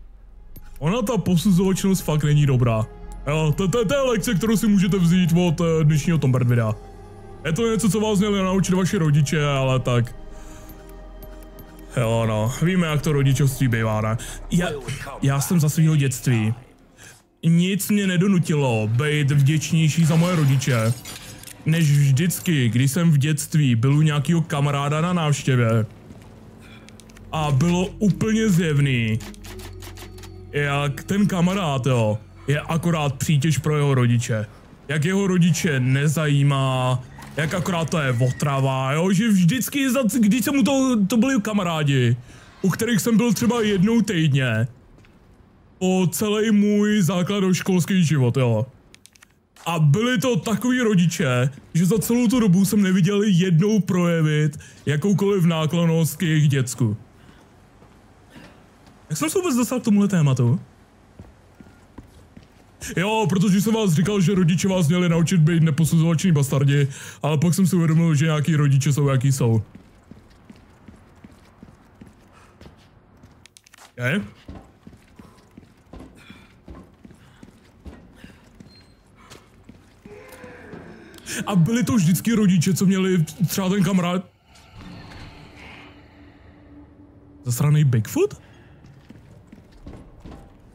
Ona ta posuzovačnost fakt není dobrá. Jo, to, to, je lekce, kterou si můžete vzít od uh, dnešního Tombird videa. Je to něco, co vás měli naučit vaši rodiče, ale tak... Jo no, víme, jak to rodičovství bývá, ne? Já, já jsem za svého dětství. Nic mě nedonutilo být vděčnější za moje rodiče, než vždycky, když jsem v dětství byl u nějakého kamaráda na návštěvě. A bylo úplně zjevný, jak ten kamarád, jo, je akorát přítěž pro jeho rodiče. Jak jeho rodiče nezajímá, jak akorát to je otrava, jo, že vždycky, když se mu to, to byli kamarádi, u kterých jsem byl třeba jednou týdně, po celý můj základoškolský život, jo. A byli to takový rodiče, že za celou tu dobu jsem neviděl jednou projevit jakoukoliv náklonost k jejich děcku. Jak jsem se vůbec dostal k tomuhle tématu? Jo, protože jsem vás říkal, že rodiče vás měli naučit být neposuzovační bastardi, ale pak jsem si uvědomil, že nějaký rodiče jsou jaký jsou. Je? A byli to vždycky rodiče, co měli třeba ten kamarád... Zasraný Bigfoot?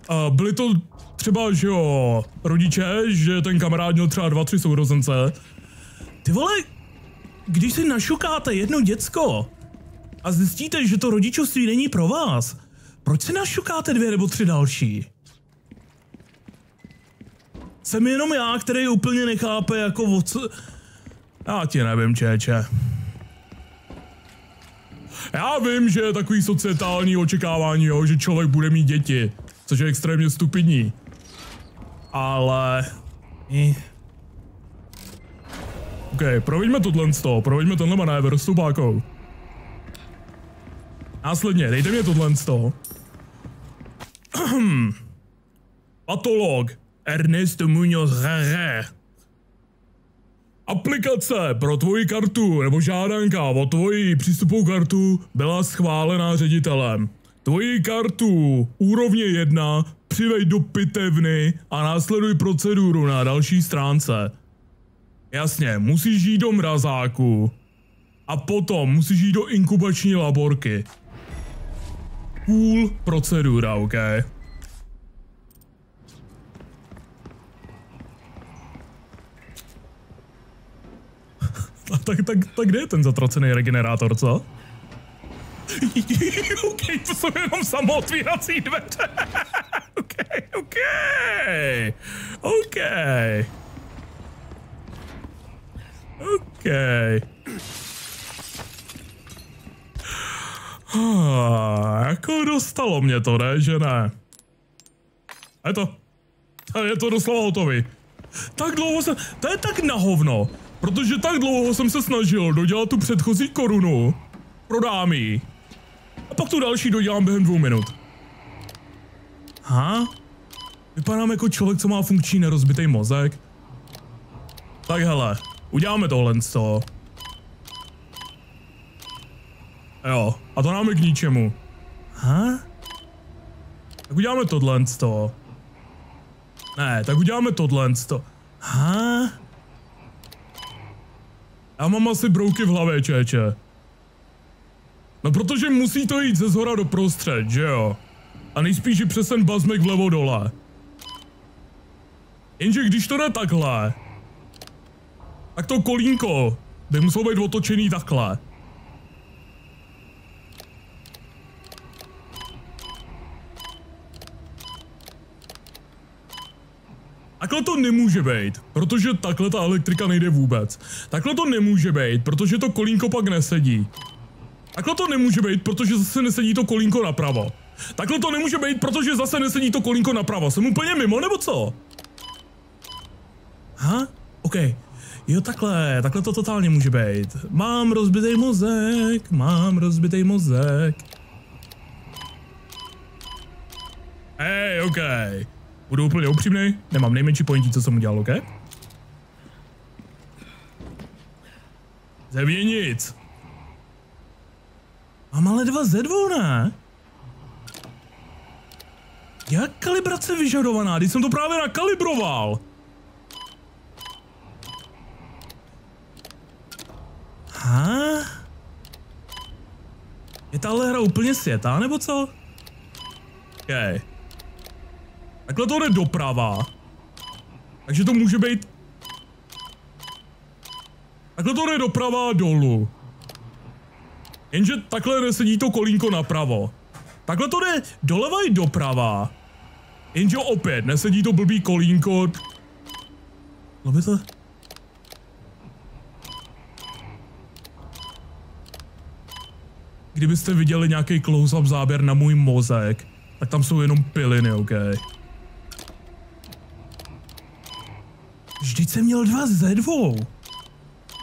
A byli to třeba, že jo, rodiče, že ten kamarád měl třeba dva, tři sourozence. Ty vole, když si našukáte jedno děcko a zjistíte, že to rodičovství není pro vás, proč si našukáte dvě nebo tři další? Jsem jenom já, který úplně nechápe jako o co... Já ti nevím, čeče. Já vím, že je takový societální očekávání, jo, že člověk bude mít děti, což je extrémně stupidní. Ale... OK, proveďme tohle z toho, proveďme tenhle manévr s tubákou. Následně, dejte mě tohle z toho. Patolog Ernesto Muñoz Rere. Aplikace pro tvoji kartu nebo žádanka o tvoji přístupovou kartu byla schválená ředitelem. Tvoji kartu úrovně 1 přivej do pitevny a následuj proceduru na další stránce. Jasně, musíš jít do mrazáku. A potom musíš jít do inkubační laborky. Cool procedura, OK? A tak, tak, tak kde je ten zatracený regenerátor, co? OK, to jsou jenom samootvírací dveře. OK, OK. OK. OK. Ah, jako dostalo mě to, ne, že ne? A je to. A je to doslova hotový. Tak dlouho jsem, to je tak na hovno, protože tak dlouho jsem se snažil dodělat tu předchozí korunu, prodám ji, a pak tu další dodělám během dvou minut. Ha? Vypadám jako člověk, co má funkční nerozbitý mozek. Tak hele, uděláme tohle z toho. Jo, a to nám je k ničemu. Ha? Tak uděláme tohle z toho. Ne, tak uděláme tohle z toho. Ha? Já mám asi brouky v hlavě, čeče. No protože musí to jít ze zhora do prostřed, že jo? A nejspíš i přes ten bazmek vlevo dole. Jenže když to jde takhle, tak to kolínko by muselo být otočený takhle. Takhle to nemůže být, protože takhle ta elektrika nejde vůbec. Takhle to nemůže být, protože to kolínko pak nesedí. Takhle to nemůže být, protože zase nesedí to kolínko napravo. Takhle to nemůže být, protože zase nesedí to kolínko napravo. Jsem úplně mimo, nebo co? Ha? OK. Jo, takhle, takhle to totálně může být. Mám rozbitý mozek, mám rozbitý mozek. Hej, OK. Budu úplně upřímný, nemám nejmenší pointí, co jsem udělal, OK? Země nic. Mám ale dva ze dvou, ne? Jak kalibrace vyžadovaná? Když jsem to právě nakalibroval. Ha? Je tahle hra úplně světá, nebo co? Okay. Takhle to jde doprava. Takže to může být... Takhle to jde doprava a dolů. Jenže takhle nesedí to kolínko napravo. Takhle to jde doleva i doprava. Jenže opět nesedí to blbý kolínko. By to... Kdybyste viděli nějaký close-up záběr na můj mozek, tak tam jsou jenom piliny, OK? Vždyť jsem měl dva ze dvou.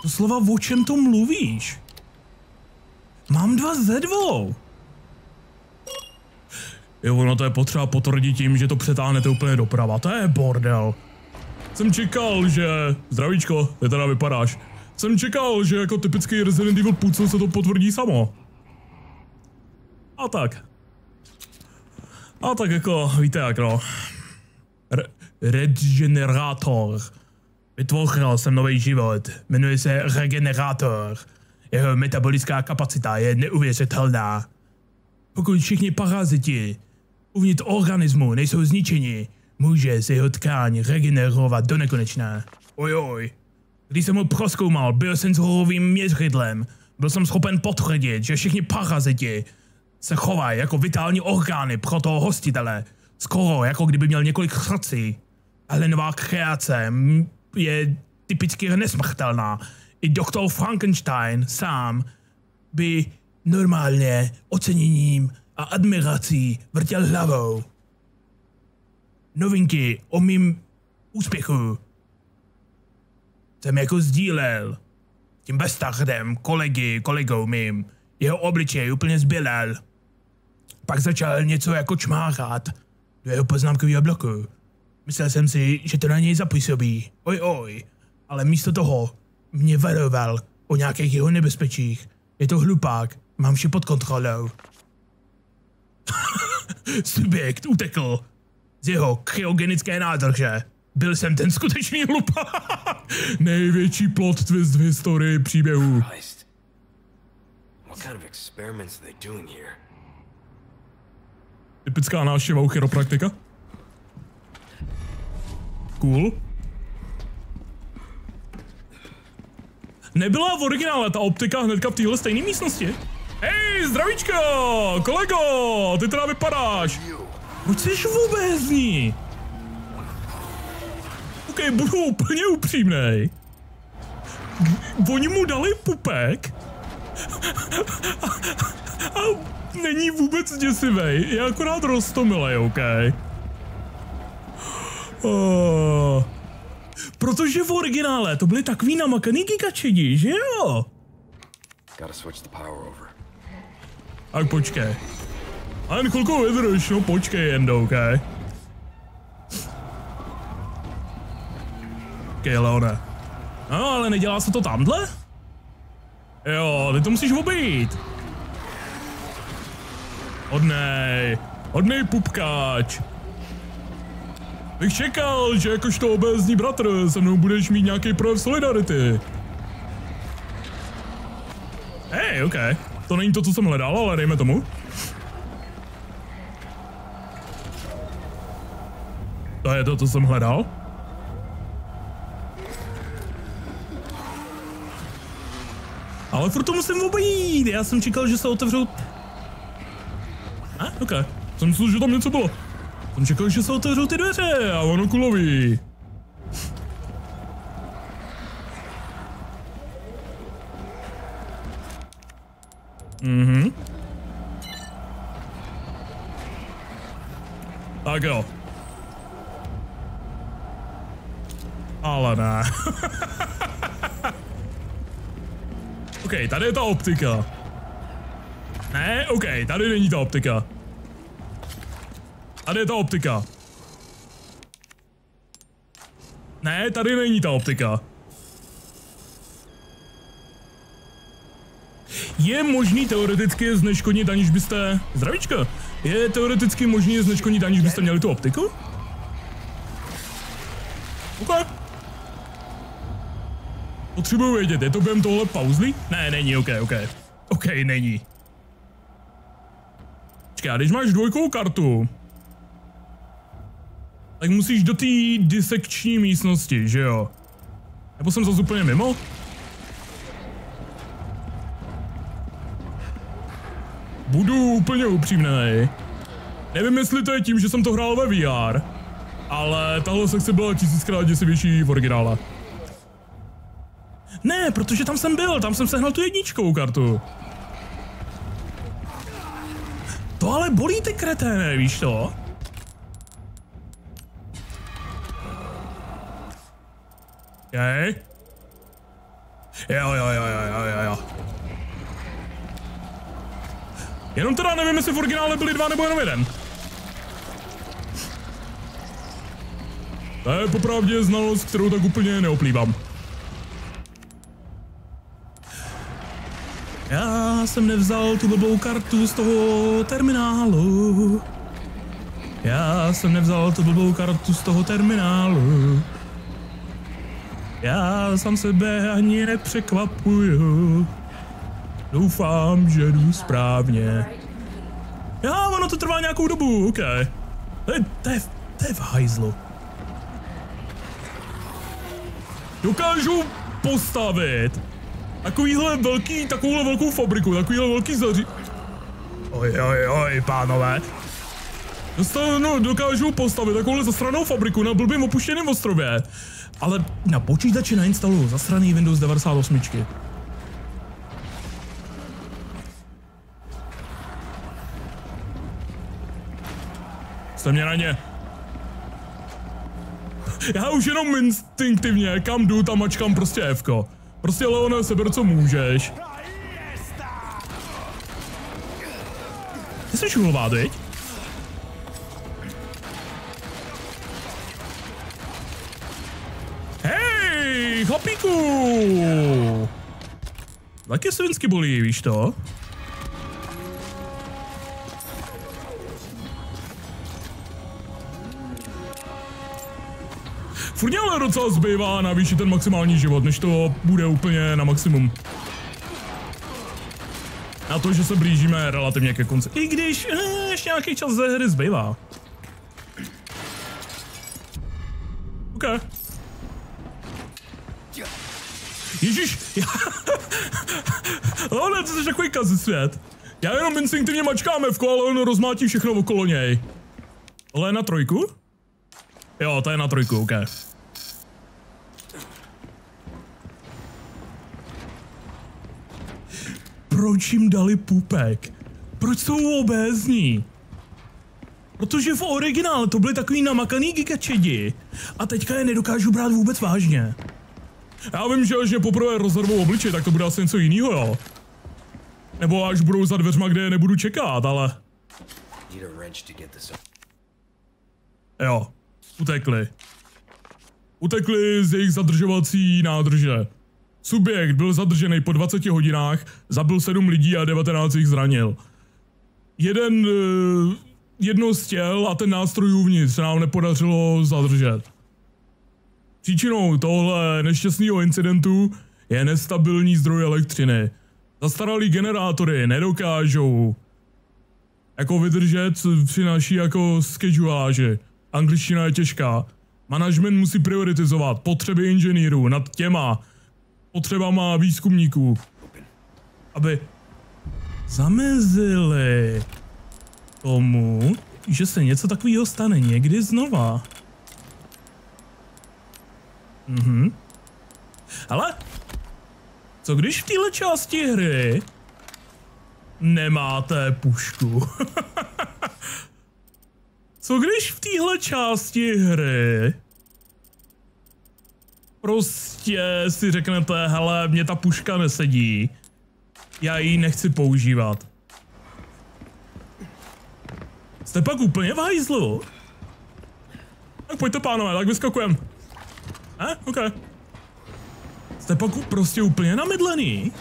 Doslova o čem to mluvíš? Mám dva ze dvou. Jo, ono to je potřeba potvrdit tím, že to přetáhnete úplně doprava. To je bordel. Jsem čekal, že... Zdravíčko, ty teda vypadáš. Jsem čekal, že jako typický Resident Evil pucl se to potvrdí samo. A tak. A tak jako, víte jak no. Re regenerátor. Vytvořil jsem nový život. Jmenuje se Regenerátor. Jeho metabolická kapacita je neuvěřitelná. Pokud všichni paraziti uvnitř organismu nejsou zničeni, může se jeho tkáň regenerovat do nekonečna. Ojoj. Když jsem ho proskoumal biosenzorovým měřidlem, byl jsem schopen potvrdit, že všichni paraziti se chovají jako vitální orgány pro toho hostitele. Skoro jako kdyby měl několik srdcí. Ale nová kreace je typicky nesmrtelná. I doktor Frankenstein sám by normálně oceněním a admirací vrtěl hlavou. Novinky o mým úspěchu jsem jako sdílel tím bastardem, kolegy, kolegou mým. Jeho obličej úplně zbělel. Pak začal něco jako čmárat do jeho poznámkového bloku. Myslel jsem si, že to na něj zapůsobí. Oj, oj. Ale místo toho mě varoval o nějakých jeho nebezpečích. Je to hlupák, mám vše pod kontrolou. Subjekt utekl z jeho kryogenické nádrže. Byl jsem ten skutečný hlupák. Největší plot twist v historii příběhu. Christ. What kind of experiments are they doing here? Typická návštěva u chiropraktika. Cool. Nebyla v originále ta optika hnedka v téhle stejné místnosti? Hej, zdravíčko, kolego, ty teda vypadáš. Proč jsi obézní? OK, budu úplně upřímnej. Oni mu dali pupek a není vůbec děsivej, je akorát rostomilej, OK? Oh. Protože v originále to byly takový namakaný gigačedi, že jo? Gotta switch the power over. Tak počkej. A jen chvilku vydrž, no počkej jen, OK? OK, Leone. No, ale nedělá se to tamhle? Jo, ty to musíš obejít. Hodnej, hodnej pupkáč. Bych čekal, že jakožto obézní bratr se mnou budeš mít nějaký projev solidarity. Hej, OK. To není to, co jsem hledal, ale dejme tomu. To je to, co jsem hledal. Ale furt to musím obejít. Já jsem čekal, že se otevřou... A, ok. Jsem myslel, že tam něco bylo. Jsem čekal, že se otevřou ty dveře a ono kulový. Tak jo. Ale ne. OK, tady je ta optika. Ne, OK, tady není ta optika. Tady je ta optika. Ne, tady není ta optika. Je možný teoreticky zneškodnit, aniž byste... Zdravíčko. Je teoreticky možný zneškodnit, aniž byste měli tu optiku? OK. Potřebuju vědět, je to během tohle pauzly? Ne, není, OK, OK. OK, není. Počkej, a když máš dvojkovou kartu, tak musíš do té disekční místnosti, že jo? Nebo jsem zase úplně mimo? Budu úplně upřímný. Nevím, jestli to je tím, že jsem to hrál ve VR, ale tahle sekce byla tisíckrát děsivější v originále. Ne, protože tam jsem byl, tam jsem sehnal tu jedničkovou kartu. To ale bolí ty kreténe, víš to? Jo, jo, jo, jo, jo, jo, jo. Jenom teda nevím, jestli v originále byli dva nebo jenom jeden. To je popravdě znalost, kterou tak úplně neoplývám. Já jsem nevzal tu blbou kartu z toho terminálu. Já jsem nevzal tu blbou kartu z toho terminálu. Já sám sebe ani nepřekvapuju. Doufám, že jdu správně. Já, ono to trvá nějakou dobu, ok. To je, to je, to je v hajzlu. Dokážu postavit takovýhle velký, takovouhle velkou fabriku, takovýhle velký zaří... Oj, oj, oj, pánové. Dostal, no, dokážu postavit takovouhle zastranou fabriku na blbým opuštěném ostrově, ale na počítači nainstaluju zasraný Windows 98. Jste mě na ně. Já už jenom instinktivně, kam jdu, tam mačkám prostě Fko. Prostě Leone, seber co můžeš. Ty jsi šulová, teď? Hej, chlapíku! Taky svinsky bolí, víš to? Furt ale docela zbývá navýšit ten maximální život, než to bude úplně na maximum. Na to, že se blížíme relativně ke konci. I když eh, ještě nějaký čas ze hry zbývá. OK. Ježíš, já... Ale to je takový kazy svět. Já jenom instinktivně mačkám F, ale on rozmátí všechno okolo něj. Ale na trojku? Jo, to je na trojku, OK. Proč jim dali pupek? Proč jsou obézní? Protože v originále to byly takový namakaný gigačedi a teďka je nedokážu brát vůbec vážně. Já vím, že až mě poprvé rozervou obličej, tak to bude asi něco jiného, jo. Nebo až budou za dveřma, kde je nebudu čekat, ale... Jo, utekli. Utekli z jejich zadržovací nádrže. Subjekt byl zadržený po 20 hodinách, zabil 7 lidí a 19 jich zranil. Jeden, eh, jedno z těl a ten nástroj uvnitř se nám nepodařilo zadržet. Příčinou tohle nešťastného incidentu je nestabilní zdroj elektřiny. Zastaralý generátory nedokážou jako vydržet při naší jako scheduláži. Angličtina je těžká. Management musí prioritizovat potřeby inženýrů nad těma potřebama výzkumníků. Aby zamezili tomu, že se něco takového stane někdy znova. Mhm. Ale co když v téhle části hry nemáte pušku? co když v téhle části hry prostě si řeknete, hele, mě ta puška nesedí, já ji nechci používat. Jste pak úplně v hajzlu. Tak pojďte pánové, tak vyskakujem. Eh, OK. Jste pak prostě úplně namydlený.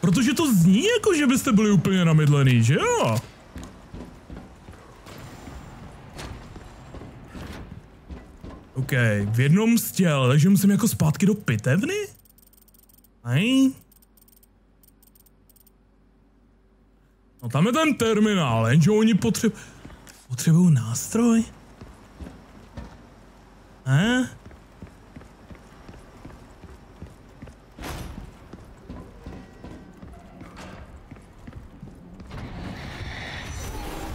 Protože to zní jako, že byste byli úplně namydlený, že jo? OK, v jednom z těl, takže musím jako zpátky do pitevny? Aj? No tam je ten terminál, jenže oni potřeb... potřebují nástroj? Eh?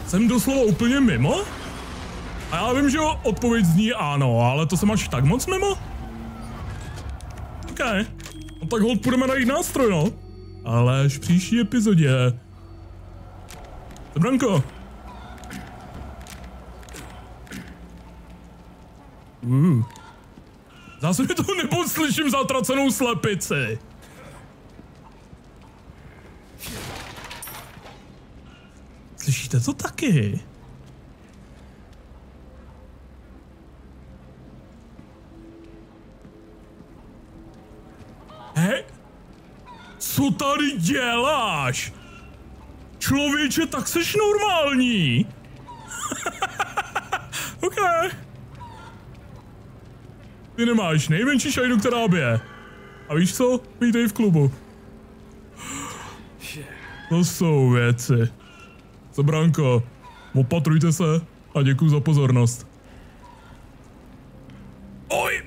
Jsem doslova úplně mimo? A já vím, že odpověď zní ano, ale to jsem až tak moc mimo? OK. No tak hold půjdeme najít nástroj, no. Ale až v příští epizodě. Dobranko. Uh. Zase mi to nebo slyším zatracenou slepici. Slyšíte to taky? He? Co tady děláš? Člověče, tak seš normální. OK. Ty nemáš nejmenší šajnu, která by je. A víš co? Vítej v klubu. To jsou věci. Zabranko, opatrujte se a děkuji za pozornost. Oj!